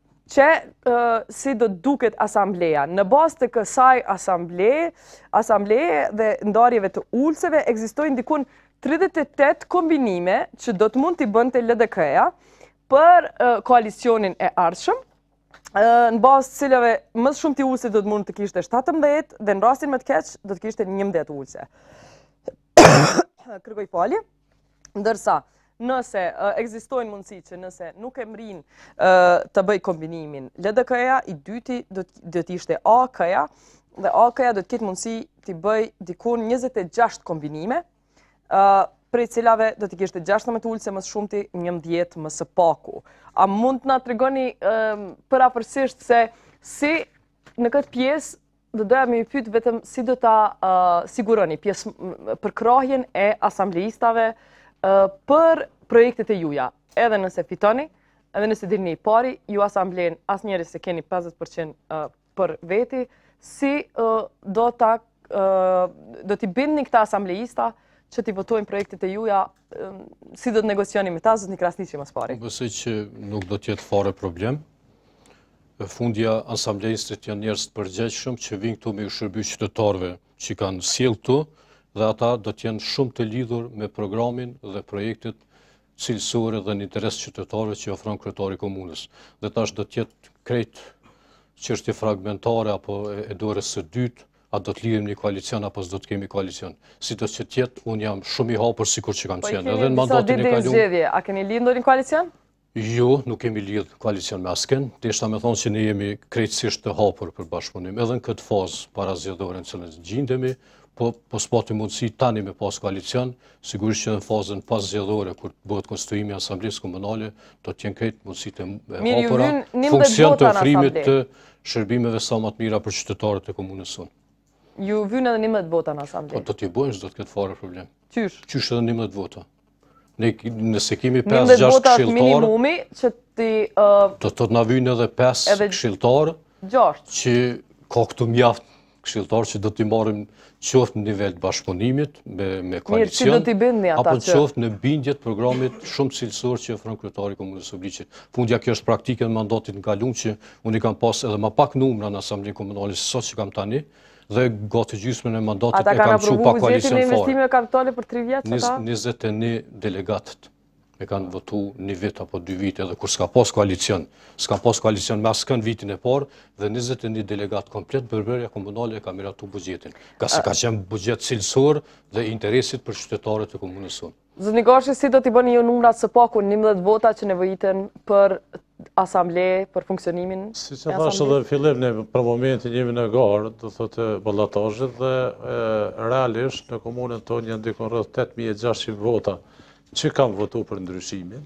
që si do të duket asambleja. Në bazë të kësaj asambleje dhe ndarjeve të ulseve, ekzistojnë dikun 38 kombinime që do të mund t'i bënte LDK-ja për koalicionin e ardhshëm, në bazë të cilave më së shumti ulse do të mund të kishte 17 dhe në rastin më të keq do të kishte 11 ulse. Kërkoj falje. Ndërsa, nëse ekzistojnë mundësi që nëse nuk e mrrin ta bëjë kombinimin LDK-ja, i dyti do të ishte AAK-ja, dhe AAK-ja do të ketë mundësi t'i bëjë dikun 26 kombinime, prej cilave do të kishte 16 ulëse më së shumti, njëmbëdhjetë më së paku. A mund të na tregoni përafërsisht se si në këtë pjesë Do doja me ju pyet vetëm si do ta siguroni pjesë përkrahjen e asambleistave për projektet e juja, edhe nëse fitoni, edhe nëse dilni i pari, ju asamblenë asnjëri s'e keni 50% për veti, si do t'i bindni këta asambleista që t'i votojnë projektet e juja, si do të negocioni me ta, zotni Krasniqi më së pari? Besoj që nuk do t'jetë fare problem, Fundja, asambleistët janë njerëz të përgjegjshëm që vijnë këtu me ju shërby qytetarëve që i kanë sjellë këtu dhe ata do të jenë shumë të lidhur me programin dhe projektet cilësore dhe në interes të qytetarëve që ofron kryetari i komunës. Dhe tash do të jetë krejt çështje fragmentare apo e dorës së dytë, a do të lidhim një koalicion apo s'do të kemi koalicion. Sido që t'jetë, unë jam shumë i hapur sikur që kam po, qenë. Edhe në mandatin e kaluar. Po i keni një zgjedhje, a keni lidhë ndonjë koalicion? Jo, nuk kemi lidh koalicion me askën, desha me thonë që ne jemi krejtësisht të hapur për bashkëpunim, edhe në këtë fazë parazgjedhore në cilën gjindemi, po, po s'pati mundësi tani me pas koalicion, sigurisht që në fazën paszgjedhore, kur bëhet konstituimi i asamblesë komunale, do t'jenë krejt mundësitë e hapura, funksion të ofrimit të shërbimeve sa ma të mira për qytetarët e komunës sonë. Ju vyjnë edhe njëmdhet vota në asamble? Po, do t'i bojnë, s'do t'ketë farë problem. Qysh? Qysh edhe njëmdhet vota. Nëse kemi 5-6 këshilltarë, të të të na vyjnë edhe 5 këshilltarë, që ka këtu mjaft këshilltarë që do t'i marrim qoftë në nivel të bashkëpunimit me koalicion, apo qoftë në bindje t'programit shumë cilësor që ofron kryetari i Komunës Obiliqit. Fundja kjo është praktikë e mandatit të kalum që unë i kam pas edhe ma pak numra në asamblenë komunale se sot që kam tani, dhe gati gjysmën e mandatit e kam çu pa koalicion fare. investime kapitale për 3 vjet qeta? 21 delegatët e kanë votu një vit apo 2 vite edhe kur s'ka pas koalicion, s'kam pas koalicion me askën vitin e parë dhe 21 delegatë komplet përbërja komunale e ka miratu buxhetin. Pse? Se ka qenë buxhet cilësor dhe i interesit për qytetarët e komunës sonë. Zotni Gashi, si do t'i bëni ju numrat së paku njëmdhet vota që nevojiten për asamble, për funksionimin? Siç thashë edhe n'fillim, ne për momentin jemi në garë, do thotë, balotazhit dhe realisht në komunën tonë janë dikun rreth 8600 vota që kanë votu për ndryshimin.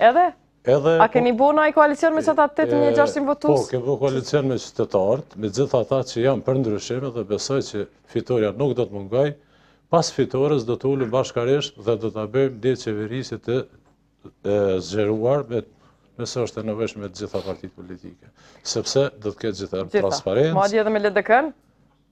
Edhe? Edhe... A keni bo ni koalicion me qata 8.600 votues? Po, kemi bo koalicion me qytetarët, me gjithë ata që janë për ndryshim dhe besoj që fitorja nuk do të mungojë, pas fitores do të ulemi bashkërisht dhe do ta bëjmë edhe qeverisje të zgjeruar nëse është e nevojshme me të gjitha partitë politike. Sepse do të ketë gjitha transparencë. Gjitha, madje dhe me LDK-në?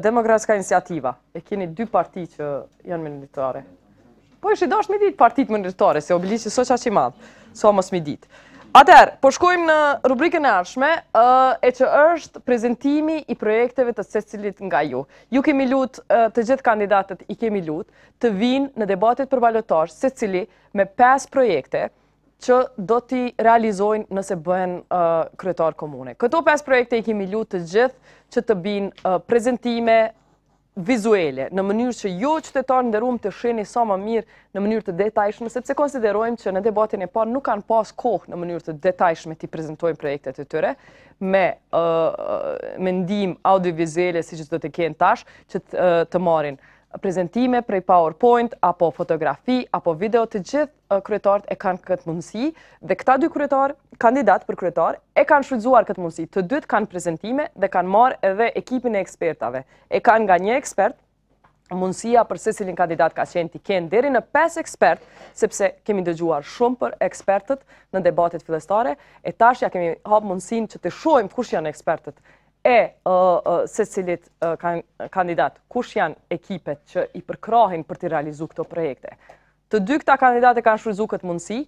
Demokratska iniciativa, e keni dy parti që janë minoritare. Po është dashtë m'i ditë partitë minoritare, se Obiliqi s'o aq i madh, sa mos m'i ditë. Atëherë, po shkojmë në rubrikën e ardhshme, e që është prezentimi i projekteve të secilit nga ju. Ju kemi lut, të gjithë kandidatët i kemi lut, të vijnë në debatet për balotazh, secili me 5 projekte, që do t'i realizojnë nëse bëhen kryetar komune. Këto 5 projekte i kemi lut të gjithë që të bijnë prezentime vizuele, në mënyrë që ju qytetarë të nderum të shihni sa më mirë në mënyrë të detajshme, sepse konsiderojmë që në debatin e parë nuk kanë pas kohë në mënyrë të detajshme t'i prezentojnë projektet e tyre, me ndihmë audiovizuele siç do të kenë tash, që të marrin prezentime prej PowerPoint, apo fotografi, apo video të gjithë, kryetarët e kanë këtë mundësi dhe këta dy kryetarë, kandidatë për kryetarë, e kanë shfrytëzuar këtë mundësi. Të dytë kanë prezentime dhe kanë marrë edhe ekipin e ekspertave. E kanë nga një ekspert, mundësia për secilin kandidat ka qenë t'i kenë deri në 5 ekspert, sepse kemi dëgjuar shumë për ekspertët në debatet fillestare, e tash ia kemi hapë mundësin që të shojmë kush janë ekspertët e secilit kandidat, kush janë ekipet që i përkrahin për t'i realizu këto projekte. Të dy këta kandidatë e kanë shfrytëzuar këtë mundësi.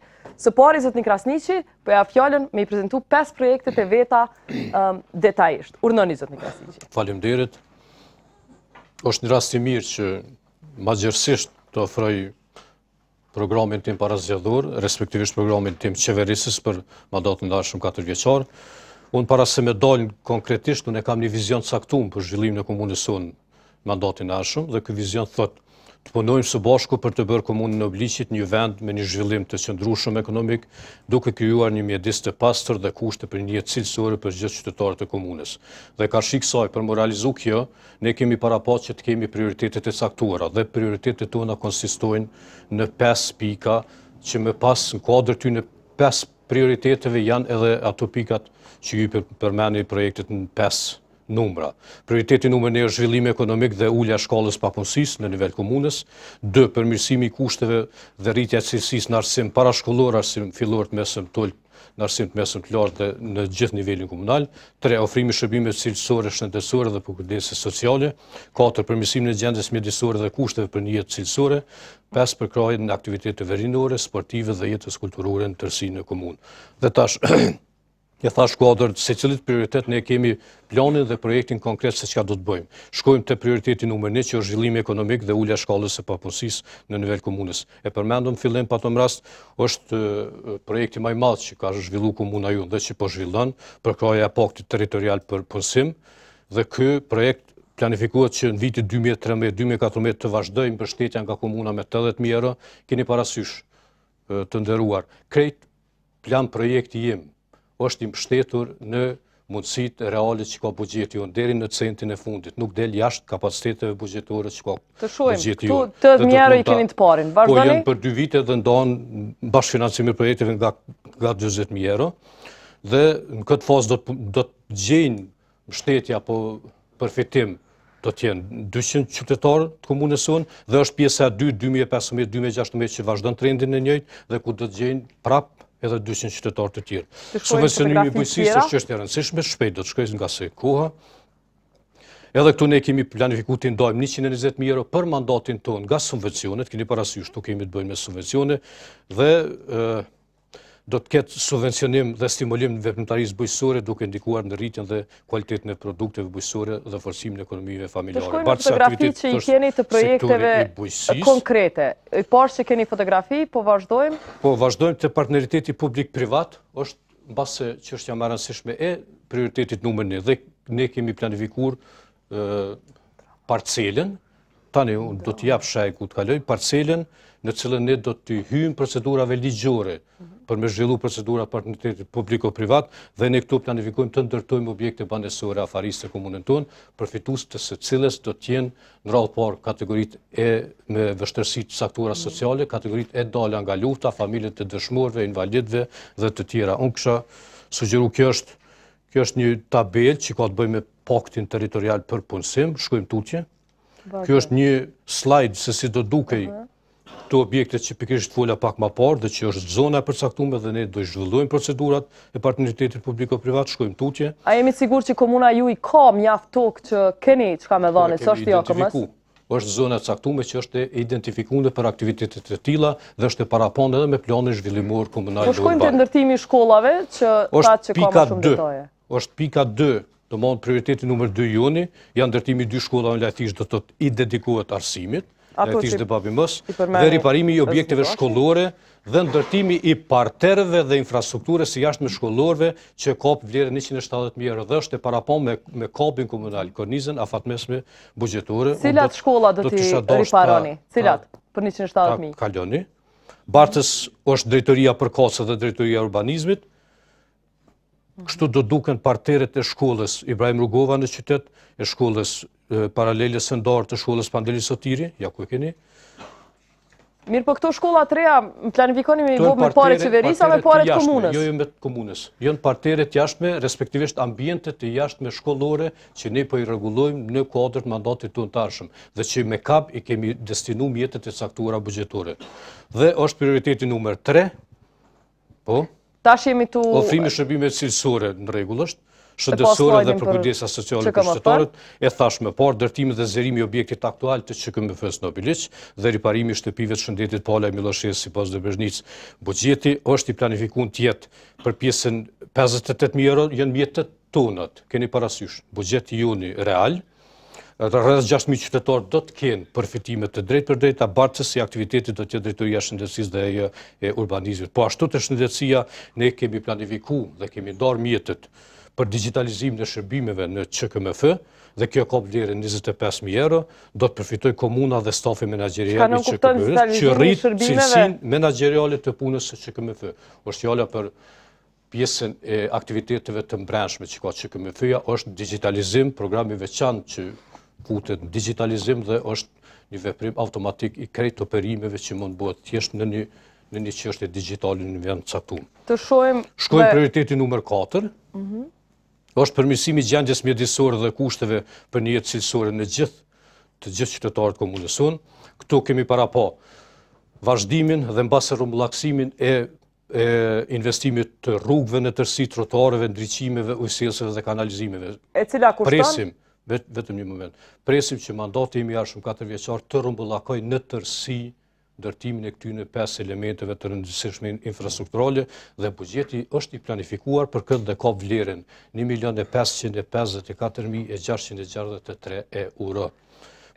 Së pari zotni Krasniqi, po ja fjala me i prezantu pesë projektet e veta um, detajisht. Urnoni zotni Krasniqi. Faleminderit. Është një rast i mirë që ma gjerësisht të ofroj programin tim parazgjedhor, respektivisht programin tim qeverisës për mandatin e ardhshëm katërvjeçar. Unë para se me dalë konkretisht, unë e kam një vizion të caktum për zhvillimin e komunës sonë mandatin e ardhshëm dhe ky vizion thotë të punojmë së bashku për të bërë komunën e Obliqit një vend me një zhvillim të qëndrueshëm ekonomik, duke krijuar një mjedis të pastër dhe kushte për një jetë cilësore për gjithë qytetarët e komunës. Dhe karshi kësaj, për me u realizu kjo, ne kemi parapa që të kemi prioritetet e caktuara dhe prioritetet tona konsistojnë në 5 pika që më pas në kuadër tyne 5 prioriteteve janë edhe ato pikat që ju përmendni projektet në 5 numra. Prioriteti numër një është zhvillimi ekonomik dhe ulja e shkallës së papunësisë në nivel të komunës. Dy, përmirësimi i kushteve dhe rritja e cilësisë në arsim parashkollor, arsim fillor të mesëm të ulët, në arsim të mesëm të lartë dhe në gjithë nivelin komunal. Tre, ofrimi i shërbimeve cilësore, shëndetësore dhe përkujdesjes sociale. Katër, përmirësimin e gjendjes mjedisore dhe kushteve për një jetë cilësore. Pesë, përkrahjen e aktiviteteve rinore, sportive dhe jetës kulturore në tërësi në komunë. Dhe tash E tash në kuadër të secilit prioritet ne kemi planin dhe projektin konkret se çka do të bëjmë. Shkojmë te prioriteti numër një që është zhvillimi ekonomik dhe ulja e shkallës së papunësisë në nivel të komunës. E përmendëm në fillim, padyshim është projekti ma i madh që ka zhvillu komuna jonë dhe që po zhvillon përkrahja e paktit territorial për punësim dhe ky projekt planifikohet që në vitin 2013-2014 të vazhdojë mbështetja nga komuna me 80.000 euro, keni parasysh Të nderuar, krejt plan projekti im është i mbështetur në mundësitë reale që ka buxheti jonë, deri në centin e fundit, nuk del jashtë kapaciteteve buxhetore që ka buxheti jonë. Tetëdhjetë mijë i kemi të parin, po, vazhdojnë? Po, janë për dy vite dhe ndan bashkëfinancimi i projekteve nga 20.000 euro, dhe në këtë fazë do të gjejnë mbështetje apo përfitim do të jenë 200 qytetarë të komunës sonë dhe është pjesa e 2 2015-2016 që vazhdon trendin e njëjtë dhe ku do të gjejnë prap edhe 200 qytetarë të tjerë. Subvencionimi i bujqësisë është çështje e rëndësishme, shpejt do të shkojë nga se koha. Edhe këtu ne kemi planifikuar të ndajmë 120 mijë euro për mandatin tonë nga subvencionet, keni parasysh këtu kemi të bëjmë me subvencione dhe do të ketë subvencionim dhe stimulim të veprimtarisë bujqësore duke ndikuar në rritjen dhe kualitetin e produkteve bujqësore dhe forcimin e ekonomive familjare. Të shkojmë në fotografi që i keni të projekteve konkrete. I parë që keni fotografi, po vazhdojmë? Po vazhdojmë te partneriteti publik-privat, është mbase çështja ma e rëndësishme e prioritetit numër një dhe ne kemi planifikur parcelën Tani unë do t'i jap shenjë ku të kalojë parcelën në cilën ne do t'i hyjmë procedurave ligjore për me zhvillu procedurat e partneritetit publiko-privat dhe ne këtu planifikojmë të ndërtojmë objekte banesore afariste në komunën tonë, përfitues të së cilës do të jenë në radhë të parë kategoritë me vështirësi të caktuara mhm. sociale, kategoritë e dala nga lufta, familje të dëshmorëve, invalidëve dhe të tjera. Unë kisha sugjeru kjo është Kjo është një tabelë që ka të bëjë me paktin territorial për punësim, shkojmë tutje. Kjo është një slide se si do duken këto objekte që pikërisht fola pak ma parë dhe që është zona e përcaktume dhe ne do zhvillojmë procedurat e partneritetit publiko-privat, shkojmë tutje. A jemi sigurt që komuna juaj ka mjaft tokë që keni çka me dhanë, që është e komunës? është zona e caktume që është e identifikume për aktivitete të tilla dhe është e parapame edhe me planin zhvillimor komunal. Po shkojmë te ndërtimi i shkollave që tha që ka më shumë detaje. Është pika 2, domthonë prioriteti numër 2 joni, janë ndërtimi i dy shkollave në Lajthishtë, do të thotë i dedikohet arsimit, Lajthishtë dhe Babimoc, dhe riparimi i objekteve shkollore dhe ndërtimi i partereve dhe infrastrukturës së jashtme shkollore që kap vlerën 170.000 euro dhe është e parapame me KAB-in komunal, kornizën afatmesme buxhetore. Cilat shkolla do t'i riparoni? Cilat? Për 170.000? Kaloni. Bartës është drejtoria përkatëse dhe drejtoria e urbanizmit, Kështu do duken parteret e shkollës Ibrahim Rugova në qytet, e shkollës paraleles së ndarë të shkollës Pandeli Sotiri, ja ku e keni. Mirë, po këto shkolla të reja, planifikoni me i bo me pare të qeverisë a me pare të komunës? Jo, jo me të komunës. Janë parteret e jashtme, respektivisht ambiente të jashtme shkollore që ne po i rregullojmë në kuadër të mandatit tonë të ardhshëm dhe që me KAB i kemi destinu mjetet e caktuara buxhetore. Dhe është prioriteti numër 3, Po? Tash jemi tu... Ofrimi i shërbimeve cilësore në rregull është, shëndetësore dhe përkujdesja sociale për qytetarët, e thashë më parë, ndërtimi dhe zgjerimi i objektit aktual të QKMF-së në Obiliq, dhe riparimi i shtëpive të shëndetit Palaj e Milloshevë, Siboc dhe Breznicë. Buxheti është i planifikum të jetë për pjesën 58.000 euro, janë mjetet tonat, keni parasysh, buxheti joni real, rreth 6.000 qytetarë do të kenë përfitime të drejtpërdrejta, bartës i aktivitetit do të jetë drejtoria e shëndetsisë dhe e urbanizmit. Po ashtu te shëndetsia ne kemi planifiku dhe kemi ndarë mjetet për digjitalizimin e shërbimeve në QKMF, dhe kjo kap vlerën 25.000 euro, do të përfitojë komuna dhe stafi menaxherial i QKMF-së, që rrit cilësinë menaxheriale të punës së QKMF-së. është fjala për pjesën e aktiviteteve të brendshme që ka QKMF-ja, është digjitalizim, program i veçantë që quhet digjitalizim dhe është një veprim automatik i krejt operimeve që mund të bëhet thjesht në një në një çështje digjitale në vend t'caktum. Të shojmë... Shkojmë prioriteti numër 4, mhm. është përmirësimi i gjendjes mjedisore dhe kushteve për një jetë cilësore në gjithë të gjithë qytetarët e komunës sonë. Këtu kemi parapa vazhdimin dhe mbase rrumbullaksimin e e investimit të rrugëve në tërsi, trotuareve, ndriçimeve, ujësjellësve dhe kanalizimeve. E cila kushton? Presim, vetëm një moment, presim që mandati im i ardhshëm 4 vjeçar të rrumbullakojë në tërsi ndërtimin e këtyne 5 elementeve të rëndësishme infrastrukturale dhe buxheti është i planifikuar për këtë dhe kap vlerën 1.554.663 euro.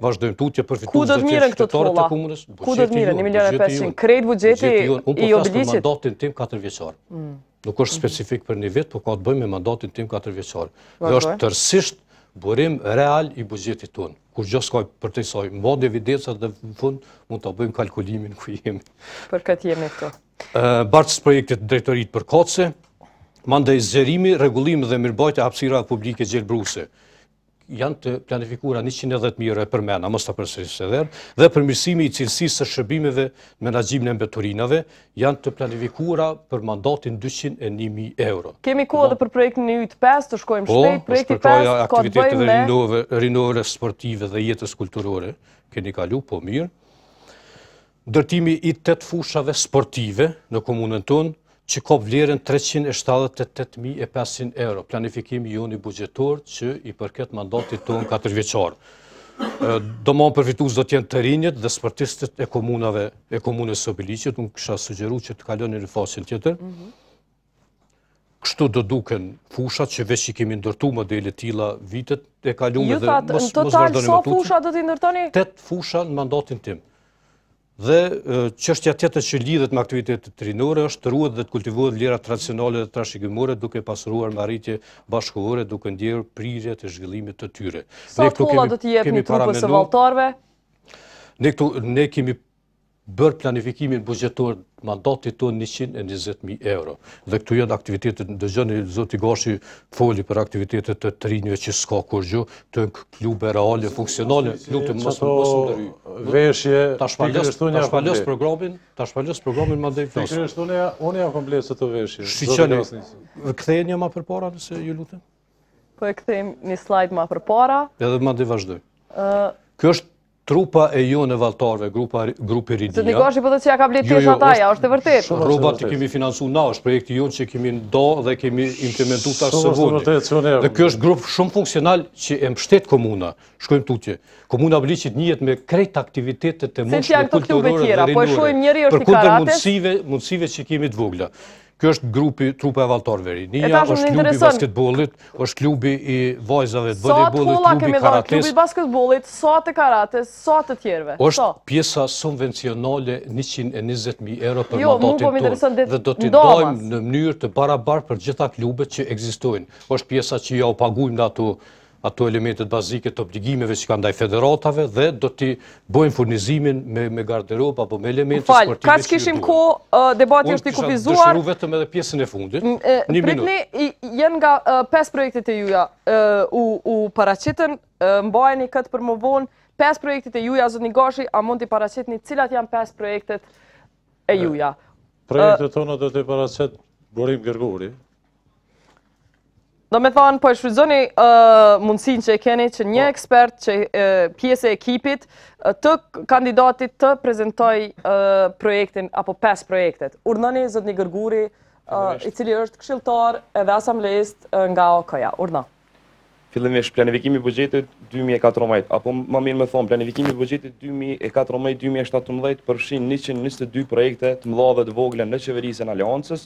vazhdojmë tutje përfitues janë qytetarët e komunës. Ku do t'i merrni, 1 milion e 500, krejt buxheti i Obiliqit? Unë po flas për mandatin tim 4 vjeçar. Mm. Nuk është specifik për një vit, po ka të bëjmë me mandatin tim 4 vjeçar. Dhe është tërsisht burim real i buxhetit tonë. Kurgjë s'ka përtej saj, mbani evidencat dhe n'fund, mund të bëjmë kalkulimin ku jemi. Për këtë jemi këtu. Bartës i projektit drejtoritë përkatëse, mandej zgjerimi, rregullimi dhe mirëmbajtja e hapsirave publike gjelbruese. janë të planifikuara 110.000 euro e përmena, mos ta përsëris edhe një herë, dhe përmirësimi i cilësisë së shërbimeve në menaxhimin e mbeturinave, janë të planifikuara për mandatin 201.000 euro. Kemi kohë po. dhe për projektin e juaj të 5, të shkojmë po, shpejt, projekti 5 ka të bëjë me... Aktivitete sportive dhe jetës kulturore, keni kalu, po mirë. Ndërtimi i tetë fushave sportive në komunën tonë, që kap vlerën 378.500 euro, planifikimi joni buxhetor që i përket mandatit tonë katërvjeçar. Domethënë përfitues do të jenë të rinjtë dhe sportistët e komunave e komunës së Obiliqit, unë kisha sugjeru që të kaloni në faqen tjetër. Mhm. Kështu do duken fushat që veç i kemi ndërtu modele të tilla vitet e kalume dhe mund t'vazhdojmë më tutje. fusha do t'i ndërtoni? Tet fusha në mandatin tim. Dhe çështja tjetër që lidhet me aktivitetet rinore është të ruhet dhe të kultivohet vlerat tradicionale dhe trashëgimore duke pasuruar me arritje bashkohore duke ndjekur prirjet e zhvillimit të tyre. Sa të holla do t'i jepni trupës së valltarëve? Ne kemi bërë planifikimin buxhetor mandatit tonë 120.000 euro. Dhe këtu janë aktivitetet, dëgjoni zoti Gashi foli për aktivitetet të të rinjve që s'ka kurgjë, këtu janë klube reale, funksionale, klube të mësë më mësë më dërry. Veshje, ta shpalos programin, ta shpalos programin mandej flasim. Fikri është unë ja komplet se të veshje. Shqyqeni, ktheni një ma përpara nëse ju lutem? Po e kthejmë një slide ma përpara. Edhe mandej vazhdoj. Kjo është trupa e jonë e valltarëve, grupi Rinia. Zotni Gashi, i përdo po që ja ka blitë jo, jo, të shata ja, është e vërtetë. Shumë rrobat i kemi financu na, është projekti jonë që kemi nda dhe kemi implementu ta së vëndi. Dhe kjo është grup shumë funksional që e mështet komuna, shkojmë tutje. Komuna Obiliqit njihet me krejt aktivitetet e mundshme kulturore dhe rinore. Po e shohim njëri është i karate. Përkundër mundësive që kemi të vogla. Kjo është grupi trupa e valltarëve Rinia, është klubi basketbolit, është klubi i vajzave të volejbollit, klubi i karates. Klubi basketbollit, sot e karates, sot e tjerve. është pjesa subvencionale 120.000 euro për jo, mandatin po tonë. Dhe do t'i ndajmë në mënyrë të barabartë për gjitha klubet që ekzistojnë. është pjesa që ja u pagujmë në ato ato elementet bazike të obligimeve që ka ndaj federatave dhe do t'i bojmë furnizimin me, me garderobë apo me elemente Fal, sportive. Fal, ka që kishim ko, uh, debati është i kufizuar. Unë kisha vetëm edhe pjesën e fundit. Një Pritni, njëri nga uh, pesë projektet e juja uh, u, u paraqitën, uh, mbajeni këtë për më vonë, pesë projektet e juja, zotni Gashi, a mund t'i paraqitni cilat janë pesë projektet e juja? Projektet uh, tona do t'i paraqet Burim Gërguri, Domethonë, po e shfrytëzoni mundësinë që e keni që një po. ekspert që pjesë e ekipit të kandidatit të prezentojë projektin apo pesë projektet. Urdhnoni, zotni Gërguri, i cili është këshiltar edhe asambleist nga AAK. Urdhno. Fillimisht, planifikimi i buxhetit 2014, apo më mirë me thonë, planifikimi i buxhetit 2014-2017 përfshin 122 projekte të mëdha dhe të vogla në qeverisjen e Aleancës,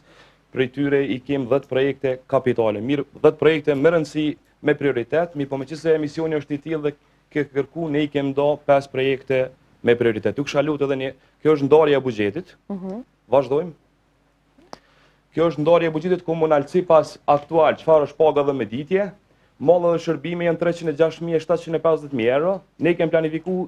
Prej tyre i kem dhjetë projekte kapitale. Mirë, dhjetë projekte me rëndësi, me prioritet, mirëpo meqenëse emisioni është i tillë dhe ke kërku, ne i kem nda 5 projekte me prioritet. Ju kisha lutë edhe një, kjo është ndarja e buxhetit, mhm. vazhdojmë. Kjo është ndarja e buxhetit komunal sipas aktual, çfarë është paga dhe mëditje, mallra dhe shërbime janë 306.750 euro, ne i kem planifiku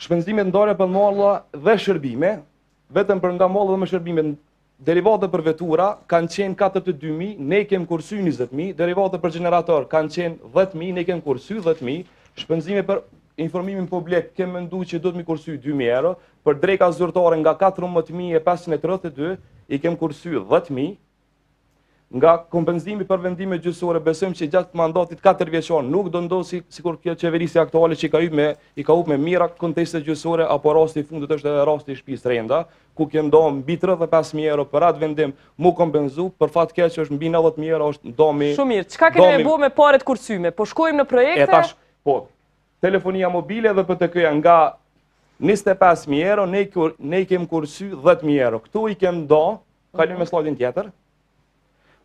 Shpenzimet ndara për mallra dhe shërbime, vetëm për nga mallra dhe më shërbime, derivate për vetura kanë qenë 42.000, ne i kem kursy 20.000, derivate për gjenerator kanë qenë 10.000, ne kem kursy 10.000, shpenzime për informimin publik kem mendu që duhet me i kursy 2.000 euro, për dreka zyrtare nga 14.532, i kem kursy 10.000, Nga kompenzimi për vendime gjyqësore besojmë se gjatë mandatit katër vjeçor nuk do ndodhi sikur kjo qeverisje aktuale që ka hup me i ka hup me mija konteste gjyqësore apo rasti i fundit është edhe rasti i shtëpisë Renda ku kem do mbi 35000 euro për atë vendim mu kompenzu për fat keq është mbi 90000 euro është domi Shumë mirë, çka keni domi... me bo me paret kursyme? Po shkojmë në projekte? E tash, po. Telefonia mobile dhe PTK-ja nga 25000 euro ne ne kem kursy 10000 euro. Ktu i kem do Kalojmë me slajdin tjetër.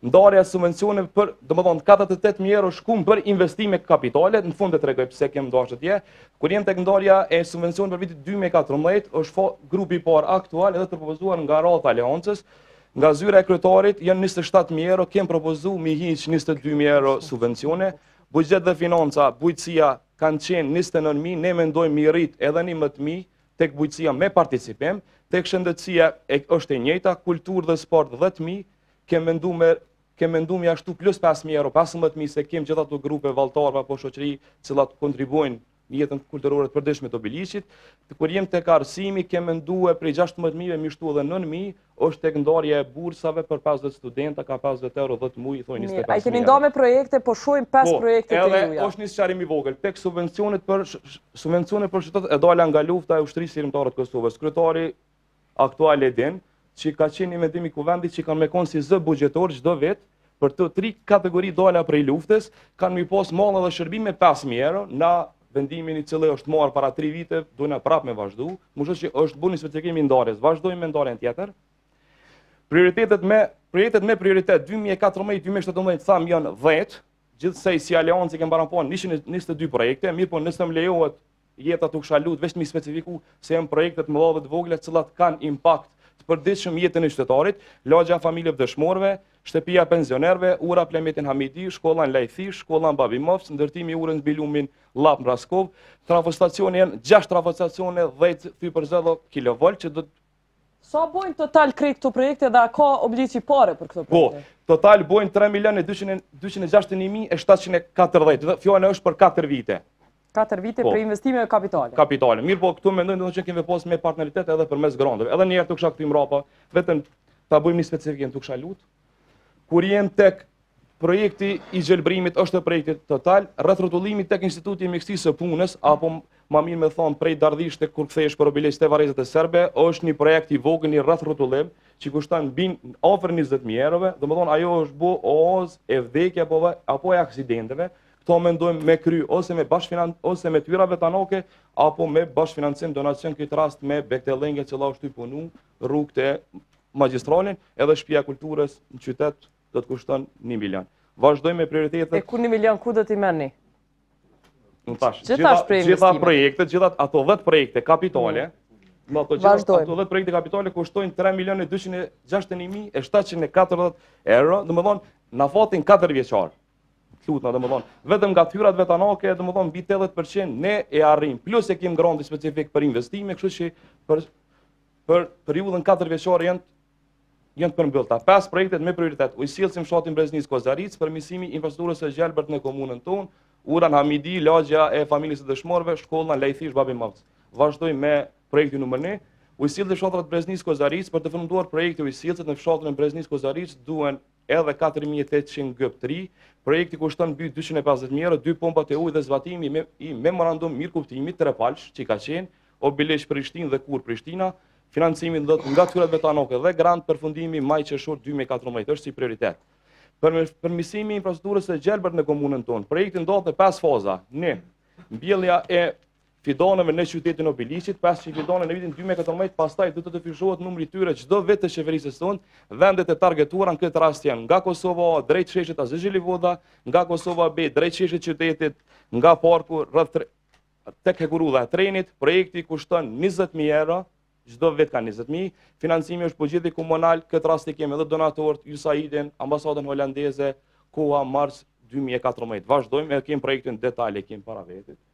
Ndarja e subvencioneve për, domethënë 48000 euro shkum për investime kapitale, në fund e tregoj pse kem ndarë atje. Kur jemi tek ndarja e subvencioneve për vitin 2014, është po grupi i parë aktual edhe të propozuar nga radhët e Aleancës, nga zyra e kryetarit janë 27000 euro, kem propozu mi hiq 22000 euro subvencione. Buxhet dhe financa, bujqësia kanë qenë 29000, ne mendojmë mi rrit edhe 11000, tek bujqësia me participim, tek shëndetësia është e njëjta, kulturë dhe sport 10.000, kem mendu me kem mendu me i shtu plus 5.000 euro, 15.000 se kem gjithë ato grupe valltarëve apo shoqëri të cilat kontribuojnë në jetën kulturore të përditshme të Obiliqit, kur jem tek arsimi, kem mendu prej 16.000 me i shtu edhe 9.000, Është tek ndarja e bursave për pesëdhjetë studenta ka pesëdhjetë euro dhjetë muaj i thojnë njëzet e pesë mijë. Mirë, a kemi ndarë me projekte, po shkojmë pas po, projekte të juaja. Po, edhe është një sqarim i vogël. Tek subvencionet për subvencionet për shoqatat e dala nga lufta e Ushtrisë Çlirimtare të Kosovës. Kryetari aktual e din, që ka qenë një vendim i kuvendit që kanë me konë si zë buxhetor çdo vit, Për të tri kategori dala prej luftes, kanë mi pas mallra dhe shërbime 5.000 euro, na vendimin i cilë është marë para tri vite, dojna prap me vazhdu, meqë është bu një specifikim i ndarjes, vazhdojmë me ndarjen tjetër. Prioritetet me, me prioritet 2014-2017 thamë janë 10, gjithsej si alianci kemë baran po 122 projekte, mirëpo nëse më lejohet Veton, t'u ksha lut veç mi specifiku se janë projekte të mëdha dhe të vogla të cilat kanë impakt të përditshëm n'jetën e qytetarit, lagja e familjeve dëshmorëve, shtëpia e pensionerëve, ura Plemetin Hamidi, shkolla në Lajthishtë, shkolla në Babimovc, ndërtimi i urës mbi lumin Llap në Raskovë, trafostacioni janë 6 trafostacione 10 thye për 20 kilovolt që do të Sa bojnë total krejt këto projekte dhe a ka Obiliqi pare për këto po, projekte? Po, total bojnë 3 milion e 261.714 edhe kjo është për 4 vite. 4 vite po. për investime kapitale. Kapitale. Mirëpo, këtu mendojmë edhe që kemi me pas me partneritet edhe përmes granteve. Edhe njëherë t'u kisha kthy mrapa, vetëm ta bojmë një specifikim t'u kisha lut. Kur jem tek Projekti i gjelbrimit është projekti total, rrethrrotullimi tek Instituti i Mjekësisë së Punës apo më mirë me thonë prej Dardhishtës kur kthehesh për Obiliq te varrezat serbe, është një projekt i vogël një rrethrrotullim që kushton mbi afër 20000 euro, domethënë ajo është bo oazë e vdekjes apo apo e aksidenteve, këto mendojmë me kry ose me bashkëfinan ose me të hyra vetanake apo me bashkëfinancim donacion këtë rast me Bechtel-Enkën që është tu punu rrugët e magjistralen edhe shpia e kulturës në qytet do të kushton 1 milion. Vazhdojmë me prioritetet. E ku 1 milion, ku do t'i merrni? Ne tash, gjitha projekte, gjitha ato 10 projekte kapitale, në ato gjitha ato 10 projekte kapitale kushtojnë 3 milion e 261 mijë e 740 euro, domethënë, në afatin 4 vjeçar. Lutna, domethënë, vetëm nga të hyrat vetanake, domethënë, mbi 80% ne e arrijmë, plus e kemi grantin specifik për investime, kështu që për periudhën 4 vjeçare janë Janë të përmbyllta pesë projektet me prioritet, ujësjellësi në fshatin Breznicë Kozaricë, përmirësimi i infrastrukturës së gjelbërt në komunën tonë, ura në Hamidi, lagja e familjeve të dëshmorëve, shkolla në Lajthishtë, Babimoc. Vazhdojmë me projektin numër 1. Ujësjellësi fshatrat Breznicë Kozaricë për të përfunduar projektin e ujësjellësit në fshatin Breznicë Kozaricë duhen edhe katër mijë e tetëqind gëp tri, projekti kushton mbi dyqind e pesëdhjetë mijë euro, dy pompa të ujit dhe zbatimi i memorandumit të mirëkuptimit trepalësh që ka qenë Obiliq Prishtinë dhe KUR Prishtina, financimi do të nga të hyrat vetanake dhe grant përfundimi maj qershor dy mijë e katërmbëdhjetë është si prioritet. Përmirësimi i infrastrukturës së gjelbërt në komunën tonë. Projekti ndahet në pesë faza. Një, mbjellja e Fidaneve në qytetin e Obiliqit, 500 fidane në vitin 2014, pastaj do të dyfishohet numri i tyre çdo vit të qeverisës sonë, vendet e targetuara në këtë rast janë nga Kosova A, drejt sheshit Aziz Zhilivoda, nga Kosova B, drejt sheshit të qytetit, nga parku, rreth tre... tek hekurudha e trenit, projekti kushton 20.000 euro, çdo vit ka 20.000, financimi është buxheti komunal, këtë rast i kemi edhe donatorët, USAID-in, ambasadën holandeze, koha mars 2014. Vazhdojmë, e kemi projektin në detaje, kemi para vetes.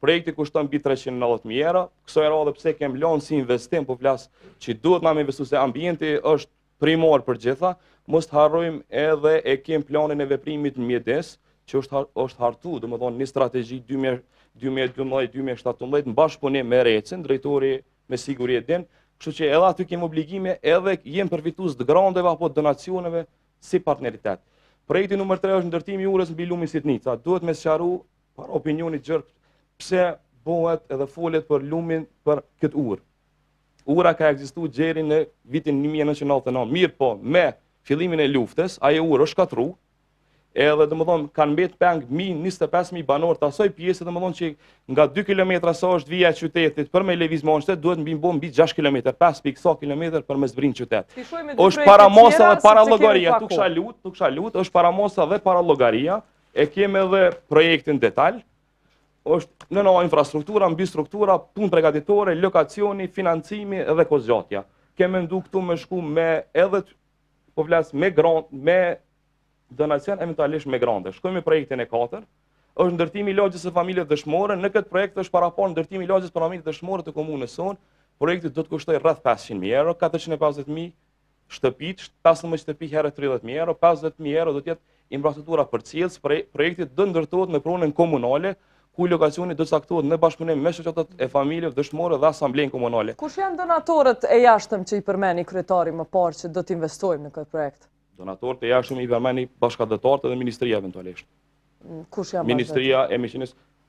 Projekti kushton mbi 390 mijë euro. Kësaj radhe pse kem lënë si investim, po flas që duhet ma me investu se ambienti është primor për gjitha, mos të harrojmë edhe e kem planin e veprimit në mjedis, që është është hartu, domethënë një strategji 2012-2017 në bashkëpunim me REC-in, drejtori me siguri e din, kështu që edhe aty kemi obligime, edhe jemi përfitues të granteve apo donacioneve si partneritet. Projekti numër 3 është ndërtimi i urës mbi lumin Sitnica. Duhet me sqaru Para opinionit gjerë, pse bohet edhe folet për lumin për këtë urë. Ura ka egzistu gjeri në vitin 1999, mirë po me fillimin e luftës, ajo urë është shkatrru, edhe domethënë, kanë mbet peng 25.000 banorë të asoj pjese, domethënë që nga 2 km sa është vija e qytetit për me lëviz në qytet, duhet me bo mbi 6 km, 5 pikë sa km për me zbrit n'qytet. Është paramasa dhe parallogaria, tuk shalut, tuk shalut, është paramasa dhe parallogaria, E kemi edhe projektin detal, është nën infrastruktura, mbistruktura, punë përgatitore, lokacioni, financimi dhe kohëzgjatja. Kemi mendu këtu me shku me edhe, po flas me grant, me donacion, eventualisht me grante. Shkojmë me projektin e 4, është ndërtimi i lagjes së familjeve dëshmorëve, në këtë projekt është paraparë ndërtimi i lagjes për familjet e dëshmorëve të komunës sonë, projekti do të kushtojë rreth 500.000 euro, 450.000 shtëpi, pesëmbëdhjetë shtëpi herë 30 mijë euro, 50 mijë euro do të jetë infrastruktura përcjellëse, projekti do ndërtohet në pronën komunale, ku lokacioni do të caktohet në bashkëpunim me shoqatat e familjeve dëshmorëve dhe asamblenë komunale. Kush janë donatorët e jashtëm që i përmendi kryetari më parë që do të investojnë në këtë projekt? Donatorët e jashtëm i përmendi bashkatdhetarët dhe ministria eventualisht. Kush janë bashkatdhetarët? Ministria e Mirëqenies,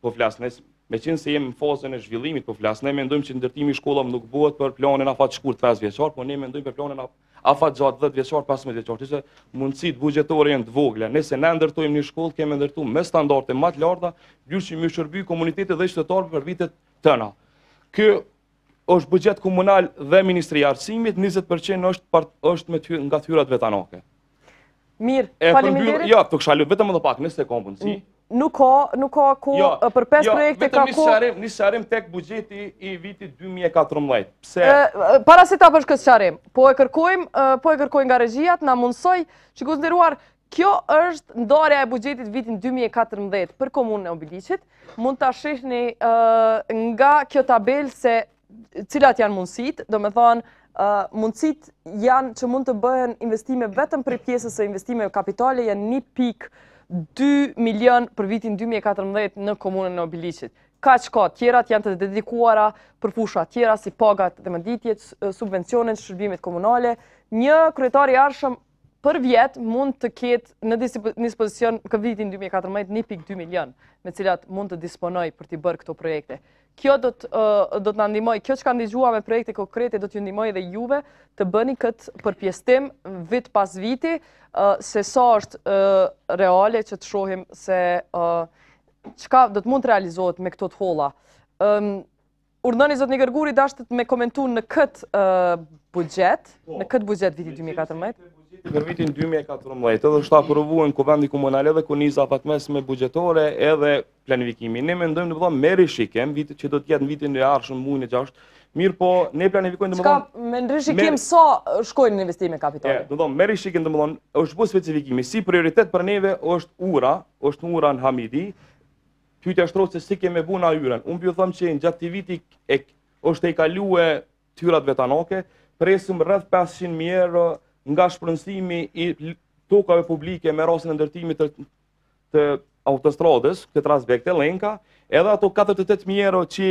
po flas ne meqenëse jemi në fazën e zhvillimit po flas ne mendojmë që ndërtimi i shkollave nuk bëhet për planin afatshkurt 5 vjeçar po ne mendojmë për planin afatgjatë 10 vjeçar 15 vjeçar që mundësitë buxhetore janë të vogla nëse ne ndërtojmë një shkollë kemi me ndërtu me standarde ma të larta qysh me i shërby komunitetit dhe qytetarëve për vitet tëna ky është buxhet komunal dhe Ministria e Arsimit, 20% është, part, është me thy, nga t'hyrat vetanake. Mirë, e, faleminderit. Ja, të këshalu, vetëm edhe pak, nëse ka mundësi. Mm, nuk ka, nuk ka ku jo, për pesë jo, projekte ka ku... Jo, vetëm një sqarim tek buxheti i vitit 2014. Pse? E, para se ta bësh kët sqarim, po e kërkojmë, po e kërkojmë nga regjia t'na mundësojë, që ku zëndëruar, Kjo është ndarja e buxhetit vitin 2014 për komunën e Obiliqit. Mund ta shihni nga kjo tabelë se cilat janë mundësitë, domethonë mundësitë janë që mund të bëhen investime vetëm prej pjesës së investimeve kapitale janë 1.2 milion për vitin 2014 në komunën e Obiliqit. Kaq ka, tjerat janë të dedikuara për fusha tjera si pagat dhe mëditjet, subvencionet, shërbimet komunale. Një kryetar i ardhshëm për vjet mund të ketë në dispozicion këtë vitin 2014 1.2 milion me cilat mund të disponojë për t'i bërë këto projekte. Kjo do të do të na ndihmojë, kjo çka ndigjuam me projekte konkrete do t'ju ndihmojë edhe juve të bëni kët përpjesëtim vit pas viti se sa është reale që të shohim se çka do të mund të realizohet me këto të holla. Urdhëni zotni Gërguri deshte me komentu në këtë buxhet, po, në këtë buxhet vitit 2014. Në vitin 2014, edhe është aprovu në kuvendin komunal dhe korniza afatmesme buxhetore edhe planifikimi. Ne mendojmë domethënë me rishikim, vitit që do t'jetë në vitin e ardhshëm mujin e gjashtë, mirëpo ne planifikojmë domethënë... Çka me rishikim sa shkojnë në investime kapitale? Domethënë me rishikim domethënë është bo specifikimi, si prioritet për neve është ura, është ura në Hamidi, Pyetja shtrohet se si kemi me bo atë urën. Unë po ju thom që gjatë këtij viti, është i kalue të hyrat vetanake, presim rreth 500 mijë euro nga shpronësimi i tokave publike me rastin e ndërtimit të, të autostradës, këtë rast Bechtel, Enka, edhe ato 48 mijë euro që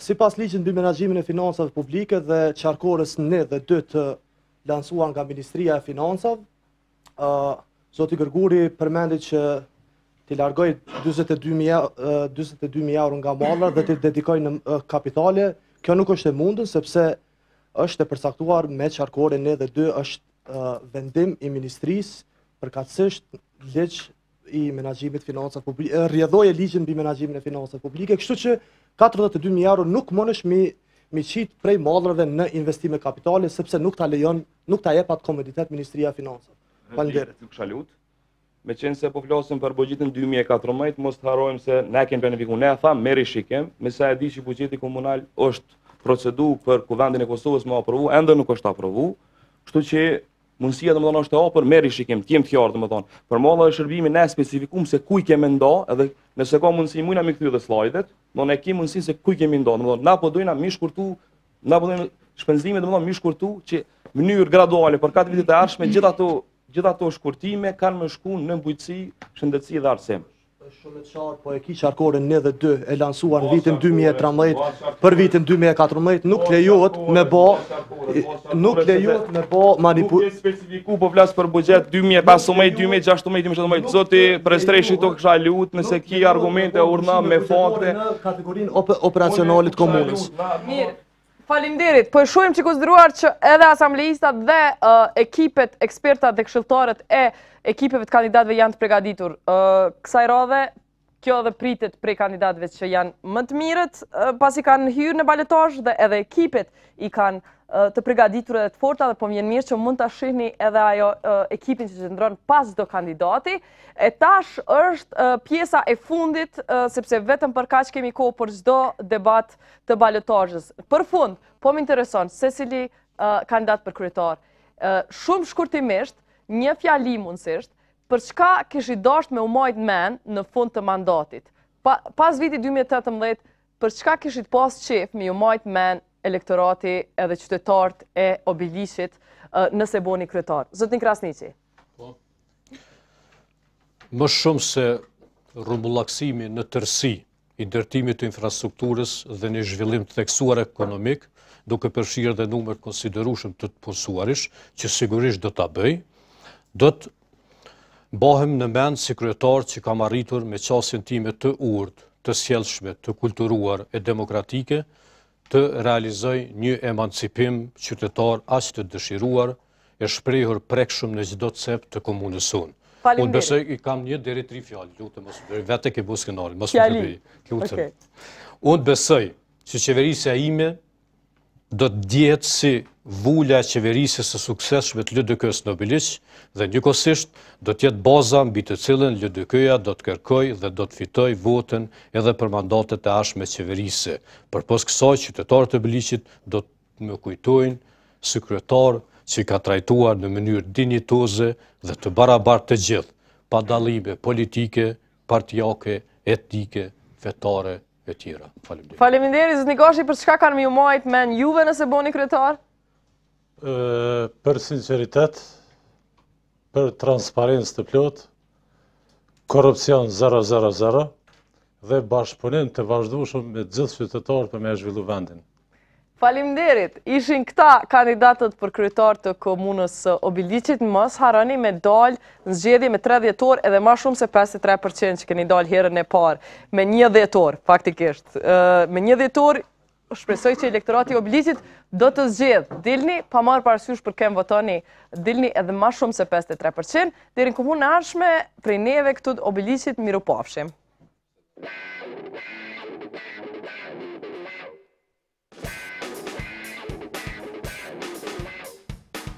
Sipas ligjit mbi menaxhimin e financave publike dhe qarkores një dhe dy të lansuar nga Ministria e Financave, Zoti Gërguri përmendi që t'i largoj 42.000 euro nga mallra dhe t'i dedikoj në kapitale, kjo nuk është e mundur sepse është e përcaktuar me qarkore një dhe dy është vendim i Ministrisë përkatësisht ligj i menaxhimit financave publike, rrjedhojë e ligjit mbi menaxhimin e financave publike, kështu që 42 mijë euro nuk mundesh m'i, m'i qit prej mallrave në investime kapitale sepse nuk ta lejon, nuk ta jep atë komoditet Ministria e Financave. Faleminderit. Ju kisha lut. Me qenë se po flasim për buxhetin 2014, mos të harrojmë se ne kemi planifikuar, ne thamë me rishikim, me sa e di që buxheti komunal është procedu për Kuvendin e Kosovës me aprovu, ende nuk është aprovu, kështu që Mundësia domethënë është e hapur, me rishikim, të jem të qartë domethënë. Për mallra e shërbime ne specifikum se ku i kemi nda, edhe nëse ka mundësi mujna m'i kthy edhe slajdet, do ne kemi mundësi se ku i kemi nda, domethënë na po dojna m'i shkurtu, na po dojna shpenzime domethënë m'i shkurtu në mënyrë graduale për katër vitet e ardhshme gjithë ato gjithë ato shkurtime kanë me shku në bujqësi, shëndetësi dhe arsim. Është shumë e qartë, po e ki qarkoren një dhe dy e lansuar në vitin 2013 për vitin 2014 nuk lejohet me bo nuk lejohet me bo manipul... Nuk e specifiku po flas për buxhet 2015, 2016, 2017, zoti Prestreshi të kisha lut nëse ki argumente urdhno me fakte... Në kategorinë operacionale të komunës. Faleminderit. Po e shohim shikues të nderuar që edhe asambleistat dhe ekipet, ekspertat dhe këshilltarët e ekipeve të kandidatëve janë të përgatitur. Kësaj radhe kjo edhe pritet prej kandidatëve që janë më të mirët, pasi kanë hyrë në balotazh dhe edhe ekipet i kanë të përgatitur edhe të forta dhe po më vjen mirë që mund ta shihni edhe ajo ekipin që qëndron pas çdo kandidati. E tash është pjesa e fundit sepse vetëm për kaq kemi kohë për çdo debat të balotazhit. Për fund, po më intereson, secili kandidat për kryetar, shumë shkurtimisht, një fjali mundësisht, për çka kishit dasht me u majt men në fund të mandatit? Pas vitit 2018, për çka kishit pas qef me ju majt men elektorati edhe qytetarët e Obiliqit nëse boni kryetar? Zoti Krasniqi. Po. Më shumë se rumbullaksimi në tërsi, i ndërtimit të infrastrukturës dhe një zhvillim të theksuar ekonomik, duke përfshirë dhe numër të konsiderueshëm të të punësuarish, që sigurisht do ta bëj, do të mbahem në mend si kryetar që kam arritur me qasjen time të urtë, të sjellshme, të kulturuar e demokratike, të realizoj një emancipim qytetar aq të dëshiruar e shprehur prekshëm në çdo cep të komunës sonë. Unë besoj i kam një deri tri fjalë, lutem mos më vetë ke bosë kënal, mos më bëj. Lutem. Unë besoj që qeverisja ime do të njihet si vula e qeverisjes së suksesshme të LDK-s në Obiliq dhe njëkohësisht do të jetë baza mbi të cilën LDK-ja do të kërkojë dhe do të fitojë votën edhe për mandatet e ardhshme qeverisëse. Përpos kësaj, qytetarët e Obiliqit do të më kujtojnë si kryetar që i ka trajtuar në mënyrë dinjitoze dhe të barabartë të gjithë, pa dallime politike, partijake, etnike, fetare e tjera. Faleminderit. Faleminderit, zotni Gashi, për çka kanë me ju majt men juve nëse boni kryetar? për sinceritet, për transparencë të plotë, korrupsion 000 dhe bashkëpunim të vazhdueshëm me gjithë qytetarët për me zhvillu vendin. Faleminderit. Ishin këta kandidatët për kryetar të komunës së Obiliqit. Mos harroni me dal në zgjedhje me 3 dhjetor edhe ma shumë se 53% që keni dal herën e parë me 1 dhjetor, faktikisht. Me 1 dhjetor Shpresoj që elektorati i Obiliqit do të zgjedhë. Dilni pa marrë parasysh për kem votoni. Dilni edhe ma shumë se 53%. Deri në komunën e ardhshme prej neve këtu te Obiliqit mirupafshim.